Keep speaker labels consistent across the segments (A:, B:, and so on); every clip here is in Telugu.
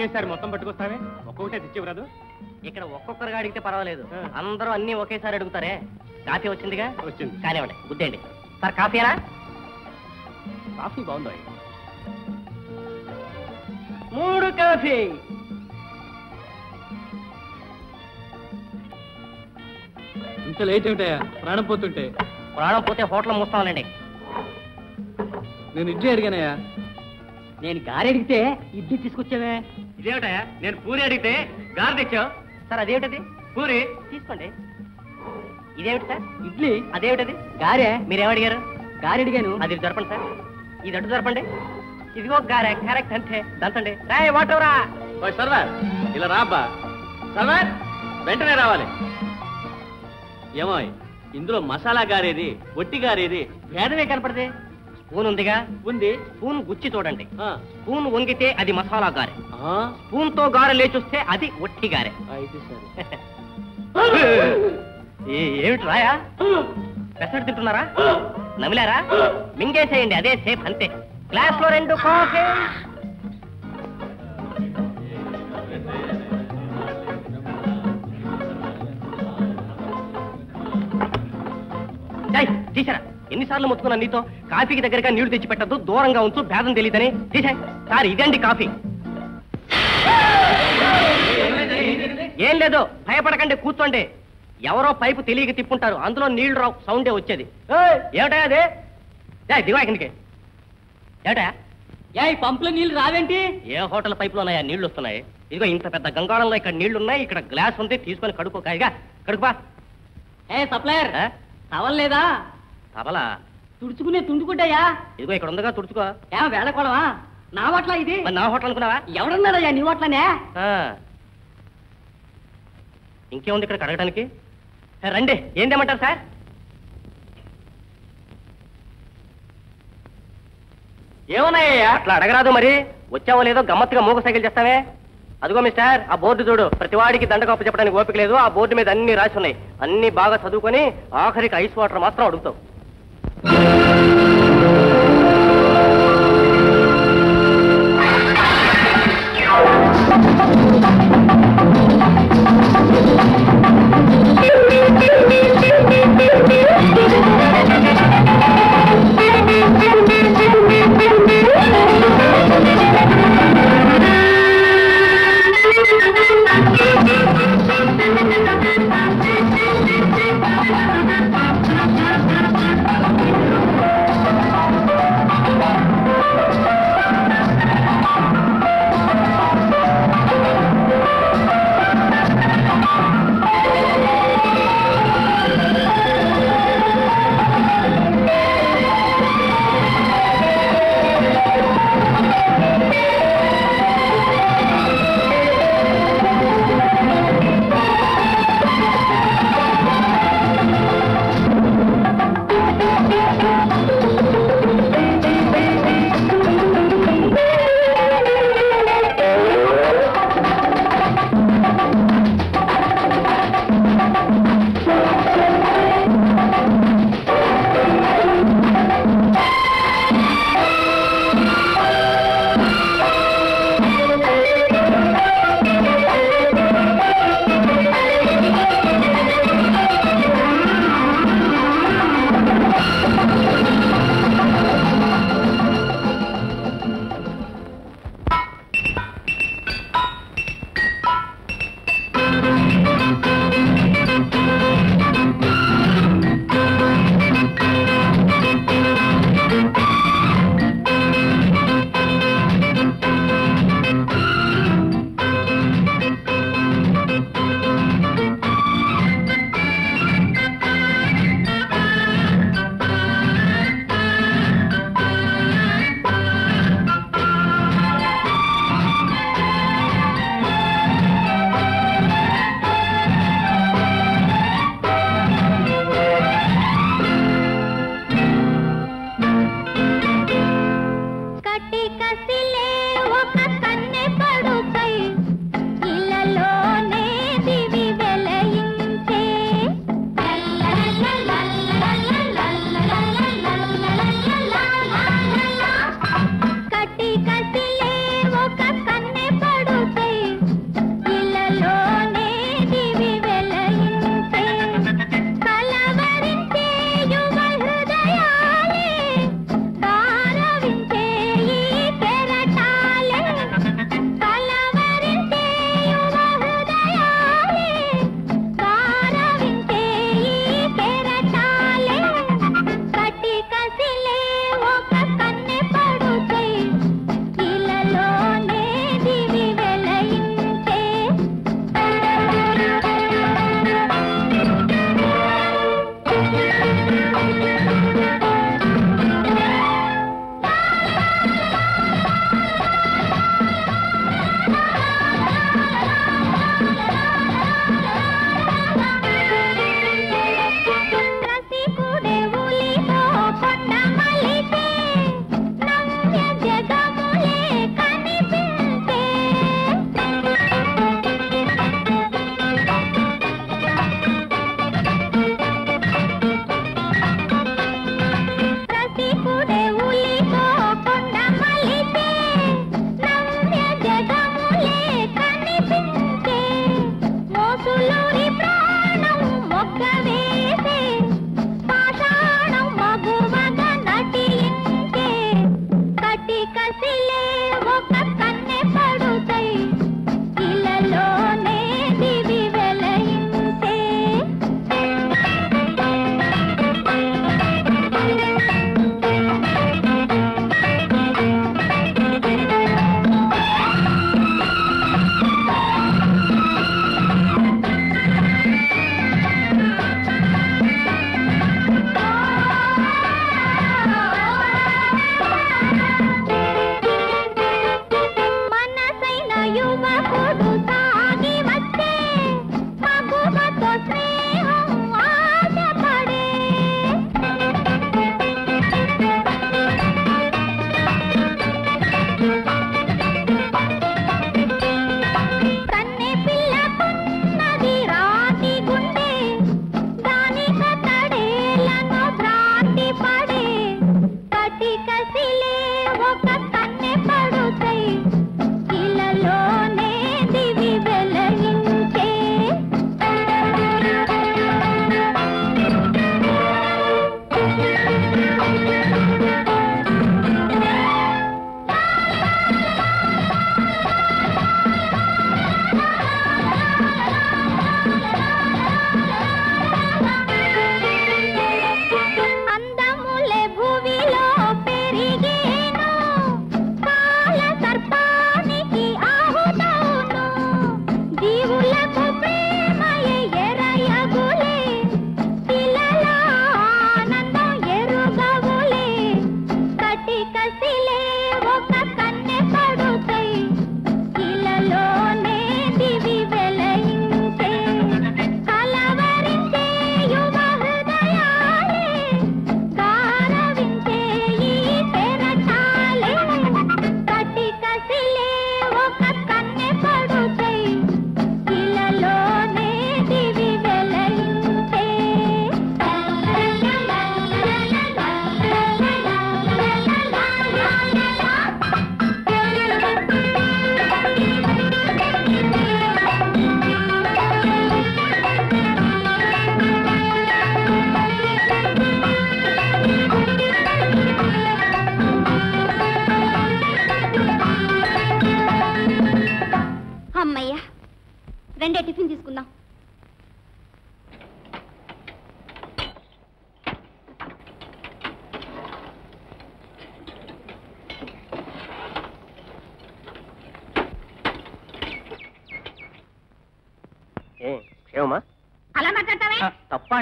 A: ఒకేసారి మొత్తం పట్టుకొస్తావే? ఒక్కొక్కటే తెచ్చివ్వరాదు
B: ఇక్కడ ఒక్కొక్కరుగా అడిగితే పర్వాలేదు. అందరూ అన్ని ఒకేసారి అడుగుతారే? కాఫీ వచ్చిందిగా?
A: వచ్చింది.
B: కానివ్వండి గుద్దేయండి. సార్ కాఫీనా
A: కాఫీ బాగుందో
B: మూడు కాఫీ.
C: ఇంత లేట్ ఏమిటయా ప్రాణం పోతుంటే.
B: ప్రాణం పోతే హోటల్ మూస్తాంలేండి
C: నేను ఇడ్లీ అడిగానయ్యా.
B: నేను గారి అడిగితే ఇడ్లీ తీసుకొచ్చావే
A: ఇదేమిటయా నేను పూరి అడిగితే గారి తెచ్చావు.
B: సార్ అదేమిటది?
A: పూరి.
B: తీసుకోండి. ఇదేమిటి సార్?
C: ఇడ్లీ.
B: అదేమిటది? గారే మీరేమడిగారు గారి అడిగాను. అది జరపండి సార్. ఇది అటు జరపండి. ఇదిగో గారే కరెక్ట్ అంతే. దంతండి రాయ్ వాటవరా
A: ఓయ్ సర్వార్ ఇలా రాబ్బా సర్వార్ వెంటనే రావాలి. ఏమో ఇందులో మసాలా గారేది ఒట్టి గారేది భేదమే కనపడదే.
B: స్పూన్ ఉందిగా?
A: ఉంది.
B: స్పూన్ గుచ్చి చూడండి
A: ఆ,
B: స్పూన్ వంగితే అది మసాలా గారె.
A: ఆ,
B: స్పూన్తో గారె లేచొస్తే అది ఒట్టి గారె. ఏమిటి రాయా? పెసరు తింటున్నారా? నమిలారా? మింగేసేయండి అదే సేఫ్ అంతే. క్లాస్లో రెండు కాఫీ. తీసారా. ఎన్నిసార్లు మొత్తుకున్నా నీతో? కాఫీకి దగ్గరగా నీళ్ళు తెచ్చి పెట్టద్దు దూరంగా ఉంచు భేదం తెలియదని. తీసా సార్ ఇదండి కాఫీ. ఏం లేదు భయపడకండి కూర్చోండి. ఎవరో పైపు తెలియక తిప్పుంటారు అందులో నీళ్ళు రావు సౌండే వచ్చేది. ఏమిటా అదే? దివా కిందకి. ఏమిటా
C: ఏ పంపులో నీళ్ళు రావేంటి?
B: ఏ హోటల్ పైపులో ఉన్నాయా నీళ్ళు వస్తున్నాయి? ఇదిగో ఇంత పెద్ద గంగాళంలో ఇక్కడ నీళ్ళు ఉన్నాయి ఇక్కడ గ్లాస్ ఉంది తీసుకొని కడుక్కో కాయగా. కడుకుపా
C: ఏ సప్లయర్? తవలేదా
B: తబలా.
C: తుడుచుకునే తుండుకుంటాయా
B: ఇదిగో ఇక్కడ ఉందిగా తుడుచుకో.
C: ఏ వేళకోవడమా నా వాట్ల ఇది?
B: మరి నా హోటల్ అనుకున్నావా?
C: ఎవడన్నాడయ్యా నీ వాట్లనే
B: ఆ. ఇంకేముంది ఇక్కడ కడగడానికి రండి. ఏం తెమ్మంటారు సార్? ఏమున్నాయ్యా? అట్లా అడగరాదు మరి. వచ్చావో లేదో గమ్మత్తుగా మూగ సైకిల్ చేస్తావే? అదిగో మిస్టర్ ఆ బోర్డు చూడు. ప్రతివాడికి దండకప్పు చెప్పడానికి ఓపిక లేదు. ఆ బోర్డు మీద అన్ని రాసి ఉన్నాయి. అన్ని బాగా చదువుకొని ఆఖరికి ఐస్ వాటర్ మాత్రం అడుగుతావు.
D: క్షేమమా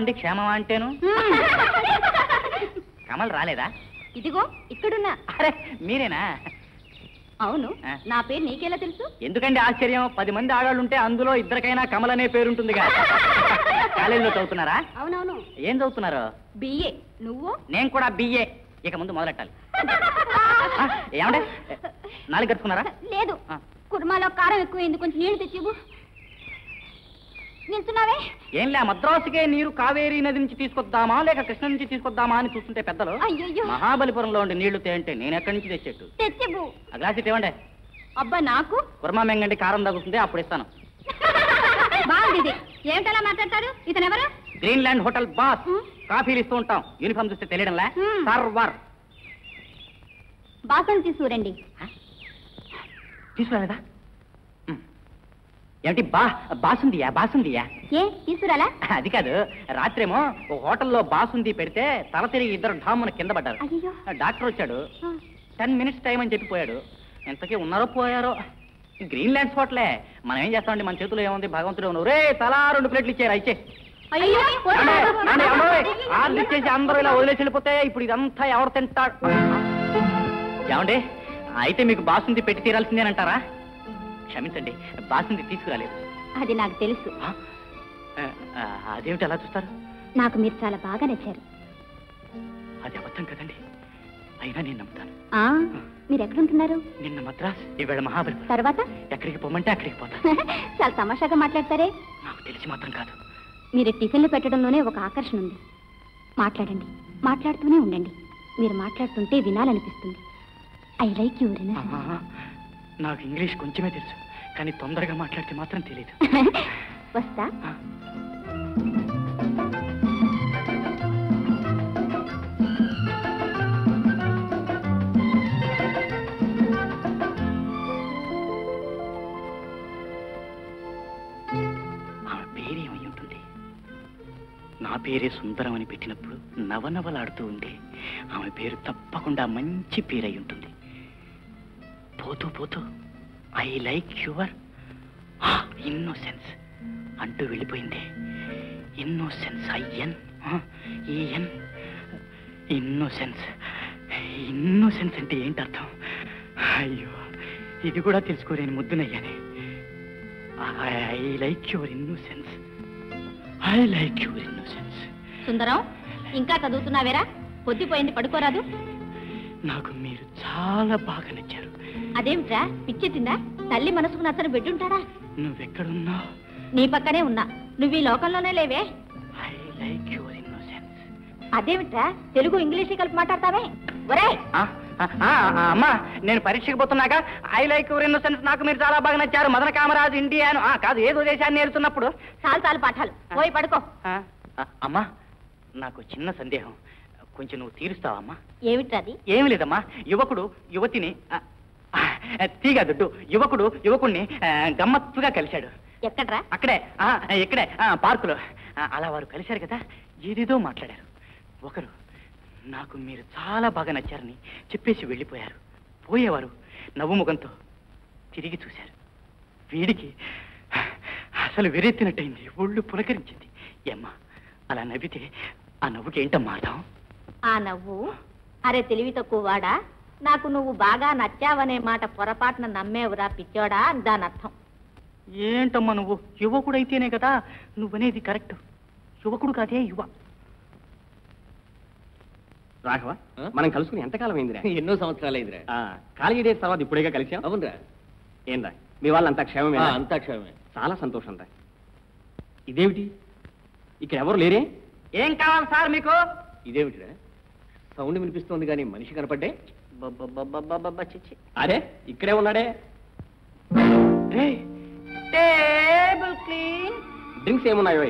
D: అండి క్షేమమా అంటేను? కమల్ రాలేదా?
E: ఇదిగో ఇక్కడున్నా.
D: అరే మీరేనా?
E: అవును. నా పేరు నీకెలా తెలుసు?
D: ఎందుకండి ఆశ్చర్యం? పది మంది ఆడవాళ్ళు ఉంటే అందులో ఇద్దరికైనా కమల్ అనే పేరుంటుందిగా. కాలేజీలో చదువుతున్నారా?
E: అవునవును.
D: ఏం చదువుతున్నారు?
E: బిఏ. నువ్వు?
D: నేను కూడా బిఏ. ఇక ముందు మొదలెట్టాలి. ఆ, ఏమండే నాలుగు కట్టుకున్నారా?
E: లేదు. కుర్మాలో కారం ఎక్కువైంది కొంచెం నీళ్ళు తెచ్చివు
D: ఏం లే మద్రాసుకే నీరు కావేరీ నది నుంచి తీసుకొద్దామా లేక కృష్ణ నుంచి తీసుకొద్దామా అని చూస్తుంటే పెద్దలు
E: అయ్యయ్యో.
D: మహాబలిపురంలో ఉండే నీళ్ళు తేంటే నేను ఎక్కడి నుంచి తెచ్చేట్టు?
E: తెచ్చివు
D: ఆ గ్లాస్ ఇవ్వండి.
E: అబ్బా నాకు?
D: కుర్మా మెంగండి కారం తగ్గుతుంది అప్పుడు ఇస్తాను.
E: బాగుంది ఏమిటలా మాట్లాడతాడు? ఇతను ఎవరు
D: గ్రీన్లాండ్ హోటల్ బాస్. కాఫీలు ఇస్తూ ఉంటాం. యూనిఫామ్ చూస్తే తెలియడంలే. సర్వర్.
E: బాసన్ తీసుకురండి.
D: తీసుకురాలేదా. ఏమిటి? బా బాసుందియా బాసుందియా?
E: ఏ తీసుకురాలా?
D: అది కాదు రాత్రేమో ఓ హోటల్లో బాసుంది పెడితే తల తిరిగి ఇద్దరు ఢామున కింద పడ్డారు.
E: అయ్యో
D: డాక్టర్ వచ్చాడు. టెన్ మినిట్స్ టైం అని చెప్పి పోయాడు. ఎంతకీ ఉన్నారో పోయారో? గ్రీన్లాండ్స్ హోటలే. మనం ఏం చేస్తామండి? మన చేతిలో ఏముంది? భగవంతుడు ఉన్నావు రే తలా రెండు ప్లేట్లు ఇచ్చారు ఆళ్ళు ఇచ్చేసి అందరూ ఇలా వదిలేసి వెళ్ళిపోతే ఇప్పుడు ఇదంతా ఎవరు తింటాడు ఏమండి? అయితే మీకు బాసుంది పెట్టి తీరాల్సిందేనంటారా? క్షమించండి బాసుంది తీసుకురాలేదు.
E: అది నాకు తెలుసు.
D: అదేమిటి అలా చూస్తారు?
E: నాకు మీరు చాలా బాగా నచ్చారు.
D: అది అబద్ధం కదండి. అయినా నేను నమ్ముతాను.
E: ఆ మీరు ఎక్కడుంటున్నారు?
D: నిన్న మద్రాస్ ఈవేళ మహాబలిపురం
E: తర్వాత?
D: ఎక్కడికి పొమ్మంటే అక్కడికి పోతాను.
E: చాలా తమాషాగా మాట్లాడతారే.
D: నాకు తెలిసి మాత్రం కాదు.
E: మీరు టిఫిన్లు పెట్టడంలోనే ఒక ఆకర్షణ ఉంది. మాట్లాడండి మాట్లాడుతూనే ఉండండి. మీరు మాట్లాడుతుంటే వినాలనిపిస్తుంది. ఐ లైక్ యూ
D: ఆహా, నాకు ఇంగ్లీష్ కొంచెమే తెలుసు కానీ తొందరగా మాట్లాడితే మాత్రం తెలియదు
E: వస్తా.
D: ఆ. ఆమె పేరేమై ఉంటుంది? నా పేరే సుందరం అని పెట్టినప్పుడు నవనవలాడుతూ ఉండే ఆమె పేరు తప్పకుండా మంచి పేరై ఉంటుంది. పోతూ పోతూ ఐ లైక్ యువర్ ఇన్నోసెన్స్ అంటూ వెళ్ళిపోయింది. Innocence I N E N innocence innocence అంటే ఏంటి అర్థం అయ్యో ఇది కూడా తెలుసుకోలేని ముద్దునయ్యానే. I like your innocence I like your innocence.
E: Sundaram ఇంకా చదువుతున్నావేరా? పొద్దుపోయింది పడుకోరాదు.
D: నాకు మీరు చాలా బాగా నచ్చారు.
E: అదేమిట్రా? పిచ్చెత్తిందా తల్లి మనసుకు నచ్చని బిడ్డుంటాడా?
D: నువ్వెక్కడున్నావు?
E: నీ పక్కనే ఉన్నా. నువ్వు ఈ లోకంలోనే లేవే.
D: ఐ లైక్ యువర్ ఇన్నోసెన్స్
E: అదేమిట్రా? తెలుగు ఇంగ్లీష్ కలిపి మాట్లాడతావే? ఒరేయ్
D: అమ్మా నేను పరీక్షకు పోతున్నాక ఐ లైక్ యువర్ ఇన్నోసెన్స్ నాకు మీరు చాలా బాగా నచ్చారు. మదన కామరాజు ఇండియాను. ఆ, కాదు ఏదో దేశాన్ని నేర్చున్నప్పుడు
E: చాలు చాలు పాఠాలు. పోయి పడుకో.
D: అమ్మా నాకు చిన్న సందేహం. కొంచెం నువ్వు తీరుస్తావా అమ్మా
E: ఏమిట్రాది?
D: ఏమి లేదమ్మా. యువకుడు యువతిని తీగ దుడ్డు. యువకుడు యువకుణ్ణి గమ్మత్తుగా కలిశాడు.
E: ఎక్కడ్రా?
D: అక్కడే ఆ, ఇక్కడే ఆ, పార్కులో. అలా వారు కలిశారు కదా. ఏదేదో మాట్లాడారు. ఒకరు నాకు మీరు చాలా బాగా నచ్చారని చెప్పేసి వెళ్ళిపోయారు. పోయేవారు నవ్వు ముఖంతో తిరిగి చూశారు. వీడికి అసలు వెరెత్తినట్టయింది. ఒళ్ళు పులకరించింది. ఏమ్మా అలా నవ్వితే ఆ నవ్వుకి ఏంటమ్మా అర్థం?
E: ఆ నవ్వు అరే తెలివి తక్కువ వాడా? నాకు నువ్వు బాగా నచ్చావనే మాట పొరపాటున నమ్మేవురా పిచ్చోడా అని దాని అర్థం.
D: ఏంటమ్మా నువ్వు? యువకుడైతేనే కదా నువ్వనేది కరెక్ట్. యువకుడు కాదే యువ.
F: రాఘవ
G: ఆ?
F: మనం కలుసుకుని ఎంతకాలం అయిందిరా
G: ఎన్నో సంవత్సరాలు అయిందిరా
F: ఆ, కాలేజీ డేస్ తర్వాత ఇప్పుడేగా కలిసాం
G: అవునరా.
F: ఏంరా మీ వాళ్ళంతా క్షేమమే
G: అంతా క్షేమమే.
F: చాలా సంతోషం రా ఇదేమిటి? ఇక్కడ ఎవరు లేరే?
D: ఏం కావాలి సార్ మీకు?
G: ఇదేమిటిరా? సౌండ్ వినిపిస్తోంది కానీ మనిషి కనపడ్డే.
D: చిచ్చి.
F: అరే ఇక్కడే ఉన్నాడే.
D: Table clean.
F: డ్రింక్స్ ఏమున్నాయో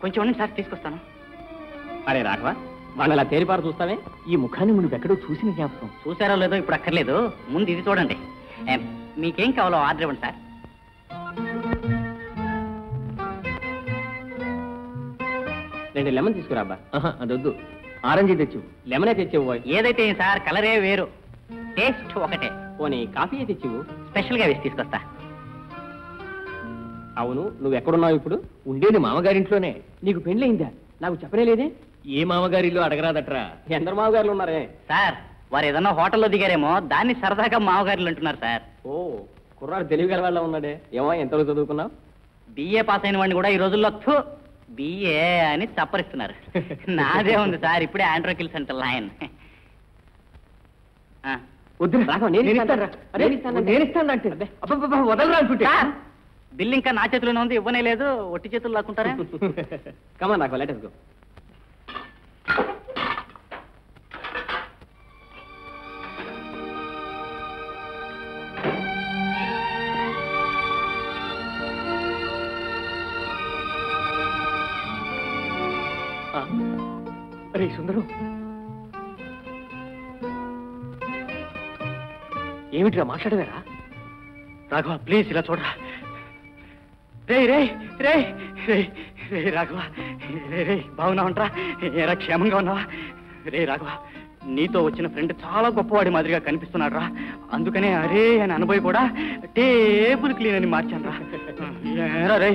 D: కొంచెం ఉండండి సార్ తీసుకొస్తాను.
F: అరే రాఘవ వాళ్ళని అలా తేరిపారు చూస్తావే? ఈ ముఖాన్ని నువ్వు ఎక్కడో చూసిన జ్ఞాపకం.
D: చూసారో లేదో ఇప్పుడు అక్కర్లేదు. ముందు ఇది చూడండి. ఏ, మీకేం కావాలో ఆర్డర్ ఇవ్వండి సార్.
F: రెండు లెమన్ తీసుకురాబ్బా
G: అదొద్దు. ఆరెంజ్ తెచ్చు
F: లెమనే తెచ్చేవు
D: ఏదైతే సార్ కలరే వేరు. టేస్ట్ ఒకటే.
F: పోనీ కాఫీ తెచ్చివు.
D: స్పెషల్గా వేసి తీసుకొస్తా.
F: అవును నువ్వు ఎక్కడున్నావు ఇప్పుడు? ఉండేది మామగారింట్లోనే. నీకు పెళ్ళయిందా? నాకు చెప్పలేదే ఏ మామగారిలో అడగరాదట్రా? ఎందరు మామగారులు ఉన్నారే
D: సార్ వారు ఏదన్నా హోటల్లో దిగారేమో దాన్ని సరదాగా మామగారులు అంటున్నారు సార్.
F: ఓ కుర్రాడు తెలివి గల వాళ్ళ ఉన్నాడే. ఏమో ఎంతలో చదువుకున్నావు?
D: బిఏ పాస్ అయిన వాడిని కూడా ఈ రోజుల్లో బిఏ అని చప్పరిస్తున్నారు. నాదే ఉంది సార్ ఇప్పుడే ఆండ్రోకిల్ సెంటర్ సార్, బిల్ ఇంకా నా చేతిలోనే ఉంది ఇవ్వనే లేదు ఒట్టి చేతులు లాక్కుంటారా?
F: కమా నాకు లెటర్స్ గో ఏమిటిరా మాట్లాడవేరా?
D: రాఘవ ప్లీజ్ ఇలా చూడరా. రే రే రే రే రే రాఘవ రే రే బాగున్నా ఉంటా ఏరా క్షేమంగా ఉన్నావా? రే రాఘవ నీతో వచ్చిన ఫ్రెండ్ చాలా గొప్పవాడి మాదిరిగా కనిపిస్తున్నాడు రా అందుకనే అరే అని అనుభవి కూడా టేబుల్ క్లీన్ అని మార్చాను రా రే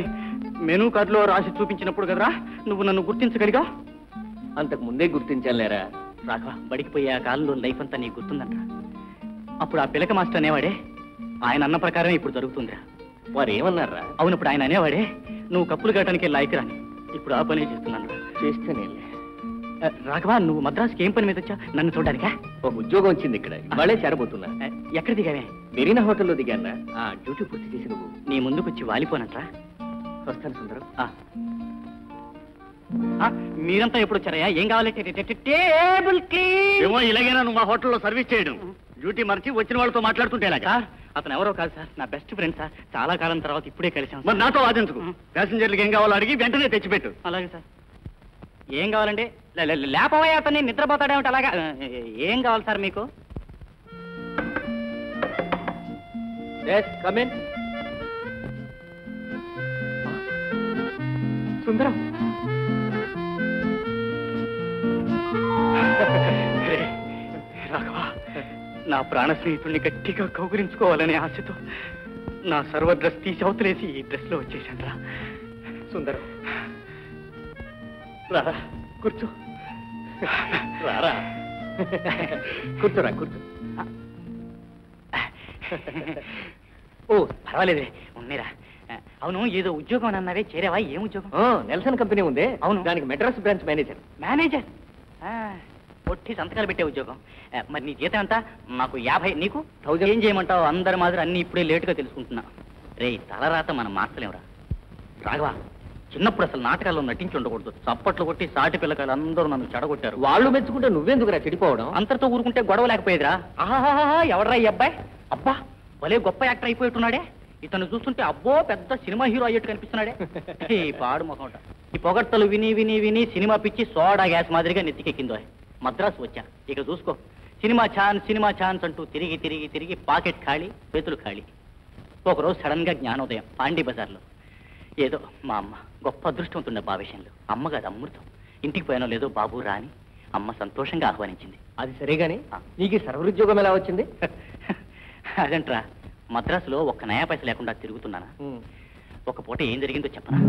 D: మెనూ కార్డులో రాసి చూపించినప్పుడు కదరా నువ్వు నన్ను గుర్తించగలిగా?
F: అంతకు ముందే గుర్తించాను లేరా
D: రాఘవ బడికి పోయే ఆ కాలంలో లైఫ్ అంతా నీకు గుర్తుందంట అప్పుడు ఆ పిలక మాస్టర్ అనేవాడే ఆయన అన్న ప్రకారం ఇప్పుడు జరుగుతుందిరా
F: వారు ఏమన్నారా
D: అవును ఇప్పుడు ఆయన అనేవాడే నువ్వు కప్పులు కట్టడానికి లాయకు రాని ఇప్పుడు ఆ పనే చేస్తున్నాను.
F: చేస్తేనే
D: రాఘవా నువ్వు మద్రాసుకి ఏం పని మీద వచ్చా నన్ను చూడడానికా?
F: ఒక ఉద్యోగం వచ్చింది ఇక్కడ. ఇవాళే చేరబోతున్నా.
D: ఎక్కడ దిగావే?
F: మెరీనా హోటల్లో దిగానా? ఆ డ్యూటీ పూర్తి చేసి నువ్వు.
D: నీ ముందుకు వచ్చి వాలిపోనంట్రా.
F: వస్తాను సుందరం.
D: ఆ. ఆ, మీరంతా ఎప్పుడు వచ్చారయ్యా? ఏం కావాలి టే- టే- టే- టేబుల్ క్లీన్.
A: ఏమో ఇలాగైనా నువ్వు మా హోటల్లో సర్వీస్ చేయడం. డ్యూటీ మర్చి వచ్చిన వాళ్ళతో మాట్లాడుతుంటే ఎలాగా?
D: అతను ఎవరో కాదు సార్. నా బెస్ట్ ఫ్రెండ్ సార్. చాలా కాలం తర్వాత ఇప్పుడే కలిసాం
A: మరి నాతో వాదించుకు ప్యాసింజర్లకు ఏం కావాలో అడిగి వెంటనే తెచ్చిపెట్టు.
D: అలాగే సార్. ఏం కావాలండి? లేపవయ్య అతన్ని నిద్రపోతాడేమిటి అలాగా? ఏం కావాలి సార్ మీకు?
F: సుందరం.
D: నా ప్రాణ స్నేహితుడిని గట్టిగా కౌగులించుకోవాలనే ఆశతో నా సర్వ డ్రెస్ తీసి అవతలేసి ఈ డ్రెస్లో వచ్చేసాను రా.
F: సుందరం.
D: రారా కూర్చో.
F: రారా. కూర్చోరా కూర్చో.
D: ఓ పర్వాలేదే ఉన్నీరా. అవును ఏదో ఉద్యోగం అని అన్నావే చేరావా ఏం ఉద్యోగం?
F: నెల్సన్ కంపెనీ ఉంది.
D: అవును.
F: దానికి మెడ్రాస్ బ్రాంచ్ మేనేజర్.
D: మేనేజర్? పొట్టి సంతకాలు పెట్టే ఉద్యోగం. మరి నీ జీతం ఎంత? నాకు యాభై. నీకు?
F: Thousand.
D: ఏం చేయమంటావు? అందరి మాదిరి అన్ని ఇప్పుడే లేటుగా తెలుసుకుంటున్నా. రే తలరాత మనం మార్చలేమురా రాఘవా చిన్నప్పుడు అసలు నాటకాల్లో నటించి ఉండకూడదు. చప్పట్లు కొట్టి సాటి పిల్లకాయలు అందరూ నన్ను చెడగొట్టారు.
F: వాళ్ళు మెచ్చుకుంటే నువ్వెందుకురా చెడిపోవడం?
D: అంతటితో ఊరుకుంటే గొడవ లేకపోయేదిరా. ఆహాహా ఎవడరా ఈ అబ్బాయి? అబ్బా భలే గొప్ప యాక్టర్ అయిపోయిట్టున్నాడే. ఇతను చూస్తుంటే అబ్బో పెద్ద సినిమా హీరో అయ్యేట్టు కనిపిస్తున్నాడే. ఈ పాడు మొహం ఈ పొగడ్తలు విని విని విని సినిమా పిచ్చి సోడా గ్యాస్ మాదిరిగా నెత్తికెక్కిందో మద్రాసు వచ్చా ఇక చూసుకో. సినిమా ఛాన్స్ సినిమా ఛాన్స్ అంటూ తిరిగి తిరిగి తిరిగి పాకెట్ ఖాళీ చేతులు ఖాళీ. ఒకరోజు సడన్గా జ్ఞానోదయం పాండీ బజార్లో ఏదో మా అమ్మ గొప్ప అదృష్టవంతుండే ఆ విషయంలో. అమ్మ కాదు అమృతం. ఇంటికి పోయానో లేదో బాబు రాని అమ్మ సంతోషంగా ఆహ్వానించింది.
F: అది సరే గాని నీకు ఉద్యోగం ఎలా వచ్చింది?
D: అదంట్రా మద్రాసులో ఒక్క నయా పైస లేకుండా తిరుగుతున్నానా? ఒక పూట ఏం జరిగిందో చెప్పనా?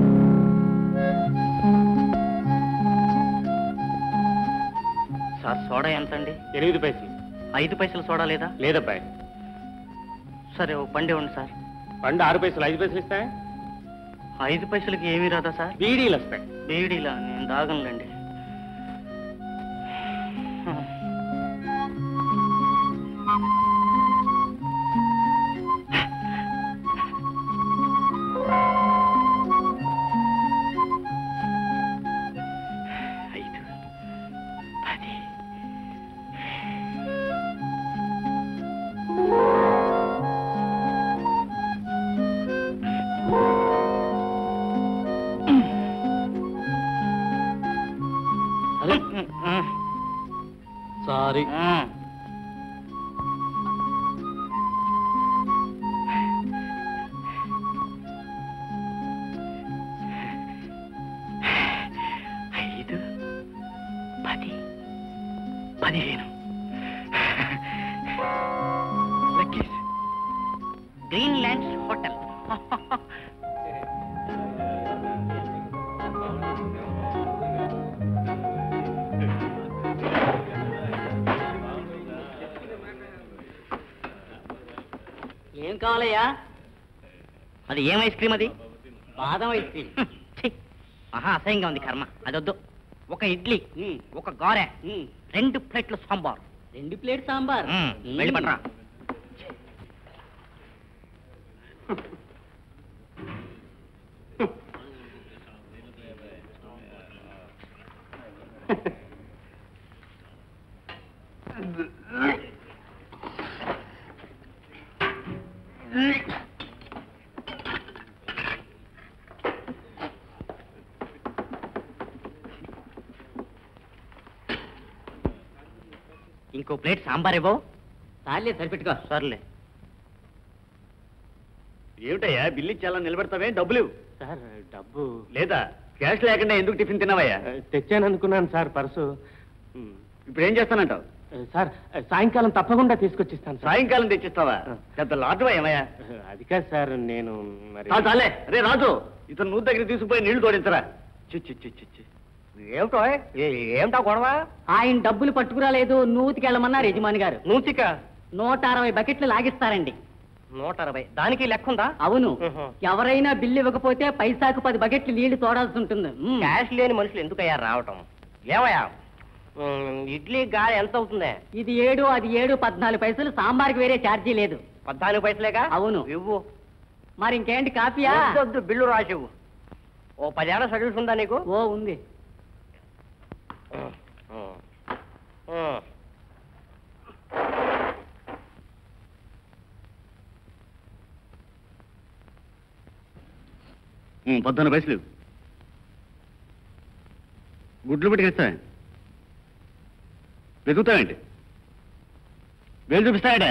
D: సార్ సోడా ఎంత అండి
A: ఎనిమిది పైసలు.
D: ఐదు పైసలు సోడా లేదా?
A: లేదబ్బాయి
D: సరే ఓ బండి ఇవ్వండి సార్.
A: పండు ఆరు పైసలు ఐదు పైసలు ఇస్తాయి?
D: ఐదు పైసలకి ఏమీ రాదా సార్?
A: బీడీలు వస్తాయి.
D: బీడీలా? నేను దాగనులేండి. పదిహేను గ్రీన్ ల్యాండ్స్ హోటల్.
B: ఏం కావాలయ్యా?
D: అది ఏం ఐస్ క్రీమ్ అది?
B: బాదం ఐస్ క్రీమ్.
D: మహా అసహ్యంగా ఉంది కర్మ. అదొద్దు. ఒక ఇడ్లీ ఒక గారె రెండు ప్లేట్లు సాంబార్.
B: రెండు ప్లేట్ సాంబార్.
D: వెళ్ళి ఇంకో ప్లేట్ సాంబార్ ఇవ్వవు
B: చాలే సరిపెట్టుకో.
D: సర్లే.
H: ఏమిటయ్యా బిల్లు ఇచ్చేలా నిలబెడతావే? డబ్బులు ఇవ్వు.
I: సార్ డబ్బు.
H: లేదా క్యాష్ లేకుండా ఎందుకు టిఫిన్ తిన్నావయ్యా?
I: తెచ్చాను అనుకున్నాను సార్ పర్సు.
H: ఇప్పుడు ఏం చేస్తానంటావు?
I: సార్ సాయంకాలం తప్పకుండా తీసుకొచ్చిస్తాను సార్.
H: సాయంకాలం తెచ్చిస్తావా? పెద్ద లాటవా ఏమయ్యా?
I: అది కాదు సార్ నేను మరి
H: చాలు రే రాజు ఇతను నూరు దగ్గర తీసుకుపోయి నీళ్ళు తోడించరా చి చి చి చి చి.
B: ఏమిటో ఏమిటా గొడవ? ఆయన డబ్బులు పట్టుకురాలేదు నూతికెళ్ళమన్నారు యజమాని గారు.
D: నూతిక?
B: నూట అరవై బకెట్లు లాగిస్తారండి.
D: నూట అరవై దానికి లెక్క ఉందా
B: అవును. ఎవరైనా బిల్లు ఇవ్వకపోతే పైసాకు పది బకెట్లు నీళ్ళు తోడాల్సి ఉంటుంది.
D: క్యాష్ లేని మనుషులు ఎందుకయ్యా రావటం? ఏమయ్యా? ఇడ్లీ గారె ఎంత అవుతుంది?
B: ఇది ఏడు అది ఏడు పద్నాలుగు పైసలు సాంబార్కి వేరే ఛార్జీ లేదు.
D: పద్నాలుగు పైసలేగా?
B: అవును.
D: ఇవ్వు.
B: మరి ఇంకేంటి కాఫీయా
D: బిల్లు రాసివ్వు. ఓ పదేళ్ళ సర్వీస్ ఉందా నీకు?
B: ఓ ఉంది.
H: పద్నాలుగు పైసలు. గుడ్లు పెట్టుకెస్తా వెతుకుతావేంటి? వేలు చూపిస్తాడే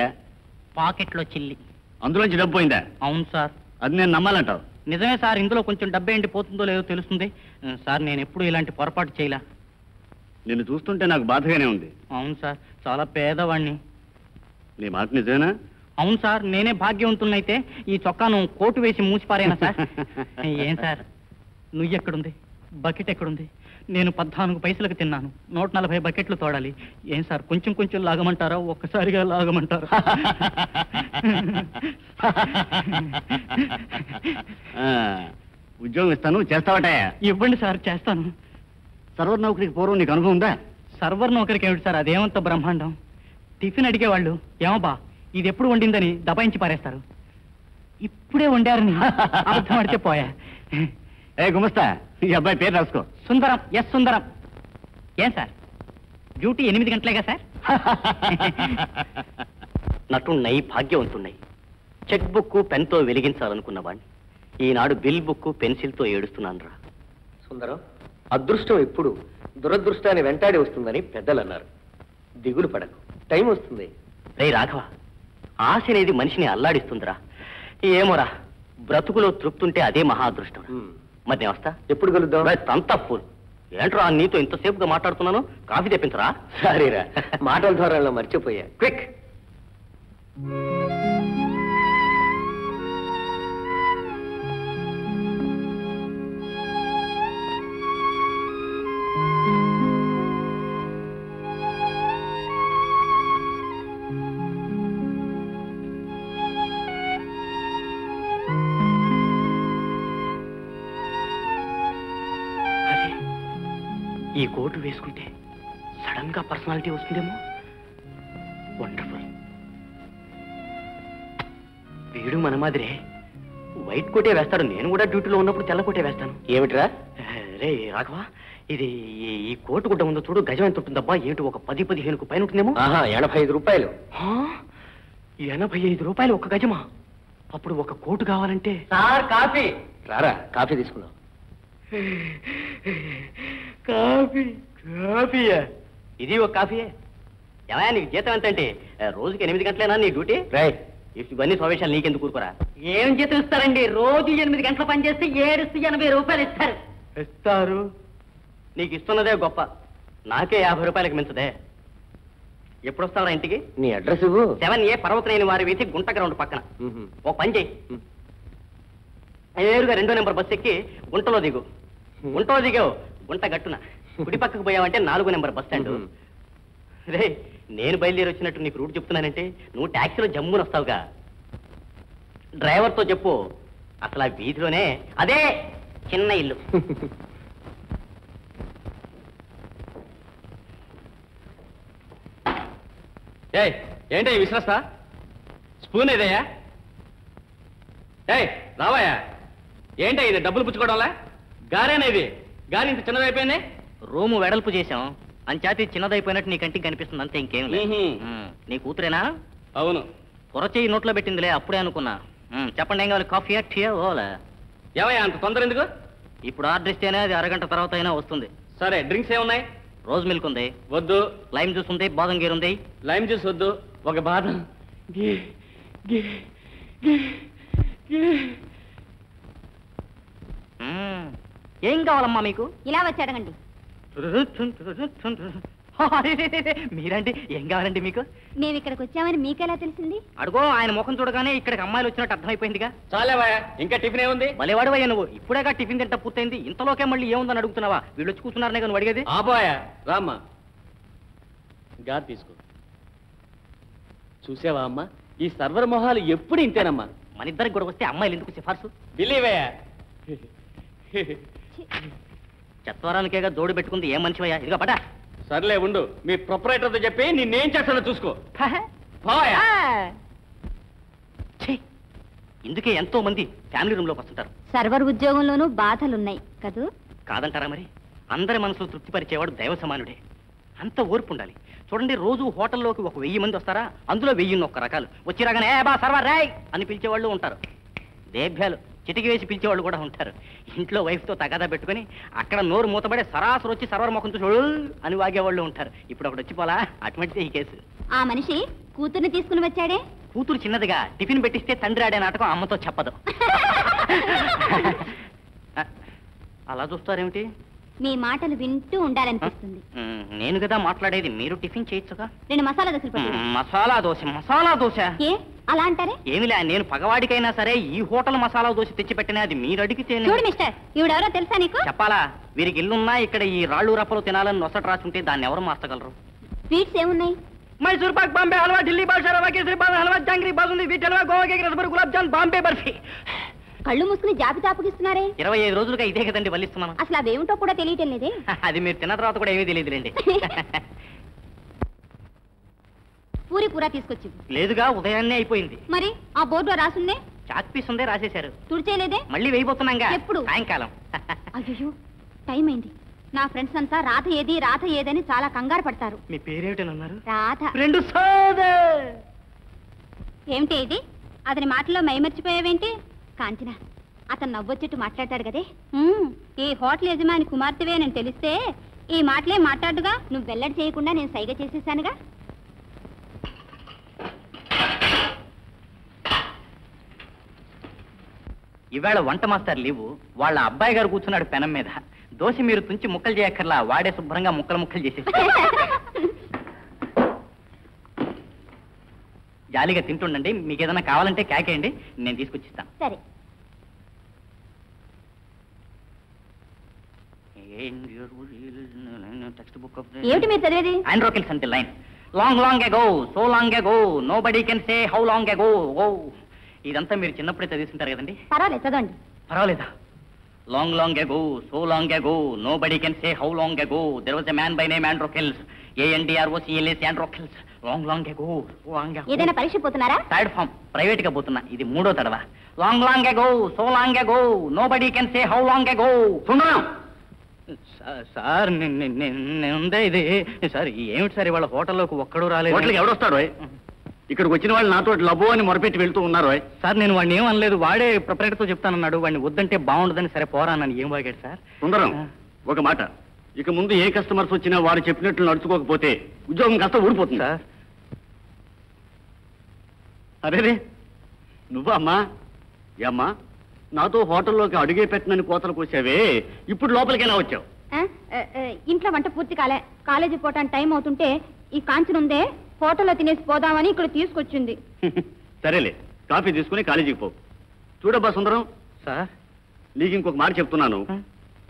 D: పాకెట్లో చిల్లి.
H: అందులోంచి డబ్బు పోయిందా?
D: అవును సార్.
H: అది నేను నమ్మాలంటావు.
D: నిజమే సార్ ఇందులో కొంచెం డబ్బు ఏంటి పోతుందో లేదో తెలుస్తుంది. సార్ నేను ఎప్పుడు ఇలాంటి పొరపాటు చేయలే.
H: నిన్ను చూస్తుంటే నాకు బాధగానే ఉంది.
D: అవును సార్ చాలా పేదవాణ్ణి.
H: నీ మాట నిజమేనా?
D: అవును సార్ నేనే భాగ్యవంతున్నైతే ఈ చొక్కాను కోటు వేసి మూసిపారేనా సార్? ఏం సార్? నువ్వు ఎక్కడుంది? బకెట్ ఎక్కడుంది? నేను పద్నాలుగు పైసలకు తిన్నాను. నూట నలభై బకెట్లు తోడాలి. ఏం సార్ కొంచెం కొంచెం లాగమంటారా? ఒక్కసారిగా లాగమంటారా?
H: ఉద్యోగం ఇస్తాను చేస్తావటయా
D: ఇవ్వండి సార్ చేస్తాను.
H: సర్వర్ నౌకరికి పూర్వం నీకు అనుభవం ఉందా?
D: సర్వర్ నౌకరికి ఏమిటి సార్? అదేమంత బ్రహ్మాండం. టిఫిన్ అడిగేవాళ్ళు ఏమబ్బా ఇది ఎప్పుడు వండిందని దబాయించి పారేస్తారు. ఇప్పుడే వండారని అబద్ధం ఆడితే పోయా.
H: ఏ గుమస్తా ఈ అబ్బాయి పేరు రాసుకో.
D: సుందరం ఎస్ సుందరం. ఏం సార్? డ్యూటీ ఎనిమిది గంటలేగా సార్?
B: నటున్నై భాగ్యవంతున్నై చెక్ బుక్ పెన్తో వెలిగించాలనుకున్న వాణ్ణి ఈనాడు బిల్ బుక్ పెన్సిల్తో ఏడుస్తున్నాను రా
F: సుందరం అదృష్టం ఎప్పుడు దురదృష్టాన్ని వెంటాడి వస్తుందని పెద్దలు అన్నారు దిగులు పడకు. టైం వస్తుంది.
B: రే రాఘవ ఆశ అనేది మనిషిని అల్లాడిస్తుందిరా. ఏమోరా బ్రతుకులో తృప్తుంటే అదే మహా అదృష్టం. మరి నేను వస్తా.
F: ఎప్పుడు కలుద్దాం?
B: తంత ఫుల్ ఏంట్రా నీతో ఇంతసేపుగా మాట్లాడుతున్నాను? కాఫీ తెప్పించరా?
F: సారీరా. మాటల ద్వారాలో మర్చిపోయా. క్విక్.
B: కోటు వేసుకుంటే సడన్గా పర్సనాలిటీ వస్తుందేమో? వండర్ఫుల్. వీడు మన మాదిరే వైట్ కోటే వేస్తాడు. నేను కూడా డ్యూటీలో ఉన్నప్పుడు తెల్ల కోటే వేస్తాను.
F: ఏమిట్రా?
B: రే రాఘవ ఇది ఈ- కోటు గుడ్డ ఉందో చూడు గజం ఎంత ఉంటుందబ్బా? ఏంటి ఒక పది పదిహేనుకు పైన ఉంటుందేమో?
F: ఎనభై ఐదు రూపాయలు.
B: ఎనభై ఐదు రూపాయలు ఒక గజమా? అప్పుడు ఒక కోటు కావాలంటే
F: సార్ కాఫీ. రారా కాఫీ తీసుకుందాం.
B: కాఫీ. కాఫీయా? ఇది ఒక కాఫీయే. ఏమయ్యా నీకు జీతం ఎంత అంటే రోజుకి ఎనిమిది గంటలేనా నీ డ్యూటీ?
F: రై
B: ఇవన్నీ సోవేశాలు నీకెందుకు కూరుకోరా
C: ఏం జీతం ఇస్తారండి? రోజు ఎనిమిది గంటల పని చేస్తే ఏడుస్తూ ఎనభై రూపాయలు ఇస్తారు.
B: ఇస్తారు? నీకు ఇస్తున్నదే గొప్ప. నాకే యాభై రూపాయలకి మించదే. ఎప్పుడు వస్తావరా ఇంటికి?
F: నీ అడ్రస్ ఇవ్వు.
B: సెవెన్ ఏ పర్వతనేని వారి వీధి గుంట గ్రౌండ్ పక్కన. ఓ పని చెయ్యి. నేరుగా రెండో నెంబర్ బస్ ఎక్కి గుంటలో దిగు. గుంటలో దిగావు. గుంట గట్టున. కుడి పక్కకు పోయావంటే నాలుగో నెంబర్ బస్ స్టాండ్. రే నేను బయలుదేరి వచ్చినట్టు నీకు రూట్ చెప్తున్నానంటే నువ్వు ట్యాక్సీలో జమ్మున వస్తావుగా.
D: డ్రైవర్తో చెప్పు. అసలు ఆ వీధిలోనే అదే చిన్న ఇల్లు.
A: ఏయ్ ఏంటి విశ్వస్త స్పూన్ ఏదయ్యా? ఏయ్ రావయ్యా. ఏంటి ఇది డబ్బులు పుచ్చుకోవడంలా? గారేనా ఇది గారి ఇంత చిన్నదైపోయింది?
D: రూము వెడల్పు చేశాం. అంచాతి చిన్నదైపోయినట్టు నీ కంటికి కనిపిస్తుంది అంతే ఇంకేం లేదు. నీ కూతురేనా?
A: అవును.
D: పొరచేయి నోట్లో పెట్టిందిలే అప్పుడే అనుకున్నా. చెప్పండి ఏం కావాలి? కాఫీ టీయా ఓలా?
A: ఏమయ్యా అంత తొందర ఎందుకు?
D: ఇప్పుడు ఆర్డర్ ఇస్తేనే అది అరగంట తర్వాత అయినా వస్తుంది.
A: సరే డ్రింక్స్ ఏమున్నాయి?
D: రోజ్ మిల్క్ ఉంది.
A: వద్దు.
D: లైమ్ జ్యూస్ ఉంది బాదం గీర్ ఉంది.
A: లైమ్ జ్యూస్ వద్దు. ఒక బాదం. గీ గీ గీ గీ.
D: మ్మ్. ఏం కావాలమ్మా మీకు?
E: ఇలా వచ్చి అడగండి.
D: మీరండి ఏం కావాలండి మీకు?
E: మేము ఇక్కడికి వచ్చామని మీకెలా తెలిసింది?
D: అడుగో ఆయన ముఖం చూడగానే ఇక్కడికి అమ్మాయిలు వచ్చినట్టు అర్థమైపోయిందిగా.
A: చాలేవయ్యా ఇంకా టిఫిన్ ఏముంది?
D: భలేవాడువయ్యా నువ్వు. ఇప్పుడేగా టిఫిన్ తింటా పూర్తయింది. ఇంతలోకే మళ్ళీ ఏముందని అడుగుతున్నావా? వీళ్ళు వచ్చి కూర్చున్నారనే కానీ అడిగేది?
A: ఆపోయా రామ్మా. గా తీసుకో. చూసావా అమ్మా? ఈ సర్వర్ మొహాలు ఎప్పుడు ఇంతేనమ్మా?
D: మన ఇద్దరికి కూడా వస్తే అమ్మాయిలు ఎందుకు సిఫార్సు?
A: బిలీవయ్యా
D: చెత్తవరానికేగా జోడు పెట్టుకుంది ఏ మనిషివయ్యా ఇదిగో పట
A: సర్లే ఉండు. మీ ప్రొపరేటర్తో చెప్పి నిన్నేం చేస్తానో చూసుకో. పోయా
D: ఛీ! ఇందుకే ఎంతో మంది ఫ్యామిలీ రూమ్లోకి వస్తుంటారు.
E: సర్వర్ ఉద్యోగంలోనూ బాధలున్నాయి కదూ?
D: కాదంటారా మరి? అందరి మనసులో తృప్తిపరిచేవాడు దైవ సమానుడే. అంత ఓర్పు ఉండాలి. చూడండి రోజు హోటల్లోకి ఒక వెయ్యి మంది వస్తారా? అందులో వెయ్యి ఒక్క రకాలు. వచ్చి రాగానే "ఏ బా సర్వర్ రాయ్! అని పిలిచేవాళ్ళు ఉంటారు. దేభ్యాలు. చిటికి వేసి పిలిచేవాళ్ళు కూడా ఉంటారు. ఇంట్లో వైఫ్తో తగాదా పెట్టుకొని అక్కడ నోరు మూతపడే సరాసరి వచ్చి సర్వర్ ముఖం "ఉల్" అని వాగేవాళ్ళు ఉంటారు. ఇప్పుడు ఒకటి వచ్చిపోలా అటువంటిదే ఈ కేసు.
E: ఆ మనిషి కూతుర్ని తీసుకుని వచ్చాడే?
D: కూతురు చిన్నదిగా టిఫిన్ పెట్టిస్తే తండ్రి ఆడే నాటకం అమ్మతో చెప్పదు. అలా చూస్తారేమిటి?
E: మీ మాటలు వింటూ ఉండాలనిపిస్తుంది.
D: నేను కదా మాట్లాడేది మీరు టిఫిన్ చేయొచ్చుగా?
E: రెండు మసాలా
D: మ్, మసాలా దోశ మసాలా దోశ.
E: ఏ? అలా అంటారే?
D: ఏమిలే నేను పగవాడికైనా సరే ఈ హోటల్ మసాలా దోశ తెచ్చిపెట్టిన అది మీరు అడిగితే
E: చూడు మిస్టర్ ఈవిడెవరో తెలుసా నీకు?
D: చెప్పాలా వీరికి ఇల్లున్నా ఇక్కడ ఈ రాళ్ళు రప్పలు తినాలని నొసట రాసుంటే దాన్ని ఎవరు మార్చగలరు
E: స్వీట్స్ ఏమున్నాయి?
D: మైసూర్ పాక్ బాంబే హల్వా ఢిల్లీ బాద్షా కేసరి బాదం హల్వా జాంగ్రీ బాసుంది వీటి హల్వా గోవా కేక్ రసబర్ గులాబ్ జామ్ బాంబే బర్ఫీ.
E: కళ్ళు మూసుకుని జాబితా అప్పగిస్తున్నారే
D: ఇరవై ఐదు రోజులుగా ఇదే కదండి వల్లిస్తున్నాను.
E: అసలు అవేమిటో కూడా తెలియటం లేదే.
D: అది మీరు తిన్న తర్వాత కూడా ఏమీ తెలియదులేండి.
E: పూరి కూర తీసుకొచ్చి
D: లేదుగా ఉదయాన్నే అయిపోయింది.
E: మరి ఆ బోర్డులో రాసుందే?
D: చాక్ పీస్ ఉందే రాసేశారు.
E: తుడిచేయలేదే?
D: మళ్ళీ వేయబోతున్నాగా
E: ఎప్పుడు?
D: సాయంకాలం.
E: అయ్యో టైం అయింది. నా ఫ్రెండ్స్ అంతా రాత ఏది రాత ఏదని చాలా కంగారు పడతారు.
D: మీ పేరేమిటనన్నారు?
E: రాధ.
D: రెండు
E: ఏమిటి ఇది? అతని మాటలో మైమర్చిపోయావేంటి? కాంచన అతను నవ్వొచ్చేట్టు మాట్లాడతాడు కదే. ఈ హోటల్ యజమాని కుమార్తెవే అని తెలిస్తే ఈ మాటలే మాట్లాడుగా నువ్వు వెల్లడి చేయకుండా నేను సైగ చేసేసానుగా?
D: ఇవాళ వంట మాస్టర్ లీవు. వాళ్ళ అబ్బాయి గారు కూర్చున్నాడు పెనం మీద. దోశ మీరు తుంచి ముక్కలు చేయక్కర్లా వాడే శుభ్రంగా ముక్కలు ముక్కలు చేసేసి. జాలీగా తింటుండండి. మీకు ఏదైనా కావాలంటే కేకేయండి నేను తీసుకొచ్చిస్తాను.
E: సరే. ఏమిటి మీరు చదివేది?
D: ఆండ్రోకిల్స్ అంటే lion. Long long ago so long ago nobody can say how long ago ఓ ఇదంతా మీరు చిన్నప్పుడే చదివిస్తుంటారు కదండి?
E: పర్వాలేదు చదవండి.
D: పర్వాలేదా? Long long ago so long ago nobody can say how long ago there was a man by name Androcles A N D R O C L S Androcles long long ago long
E: ఏదైనా పరీక్ష పోతున్నారా?
D: థర్డ్ ఫామ్ ప్రైవేట్గా పోతున్నా. ఇది మూడో తడవ. Long long ago so long ago nobody can say how long ago Sundaram sir నేనుందే ఇది. సార్ ఏమిటి సార్ ఇవాళ హోటల్లోకి ఒక్కడూ రాలేదు?
H: హోటల్కి ఎవడొస్తాడు? ఇక్కడికి వచ్చిన వాళ్ళు నాతో లబో అని మొరపెట్టి వెళ్తూ ఉన్నారు.
D: సార్ నేను వాడిని ఏం అనలేదు. వాడే ప్రొపరేటర్తో చెప్తానన్నాడు. వాడిని వద్దంటే బాగుండదని సరే పోరా నన్ను ఏం వాగాడు సార్?
H: సుందరం ఒక మాట. ఇక ముందు ఏ కస్టమర్స్ వచ్చినా వారు చెప్పినట్లు నడుచుకోకపోతే ఉద్యోగం కాస్త ఊడిపోతుంది.
D: సార్.
H: అరేరే నువ్వా అమ్మా? ఏ అమ్మా? నాతో హోటల్లోకి అడుగే పెట్టనని కోతలు కోసావే. ఇప్పుడు లోపలికి ఎలా వచ్చావు
E: ఇంట్లో వంట పూర్తి కాలే. కాలేజీ పోవటానికి టైం అవుతుంటే ఈ కాంచన ఉందే హోటల్లో తినేసి పోదామని ఇక్కడ తీసుకొచ్చింది.
H: సరేలే కాఫీ తీసుకుని కాలేజీకి పో. చూడబ్బా సుందరం.
D: సార్?
H: నీకు ఇంకొక మాట చెప్తున్నాను.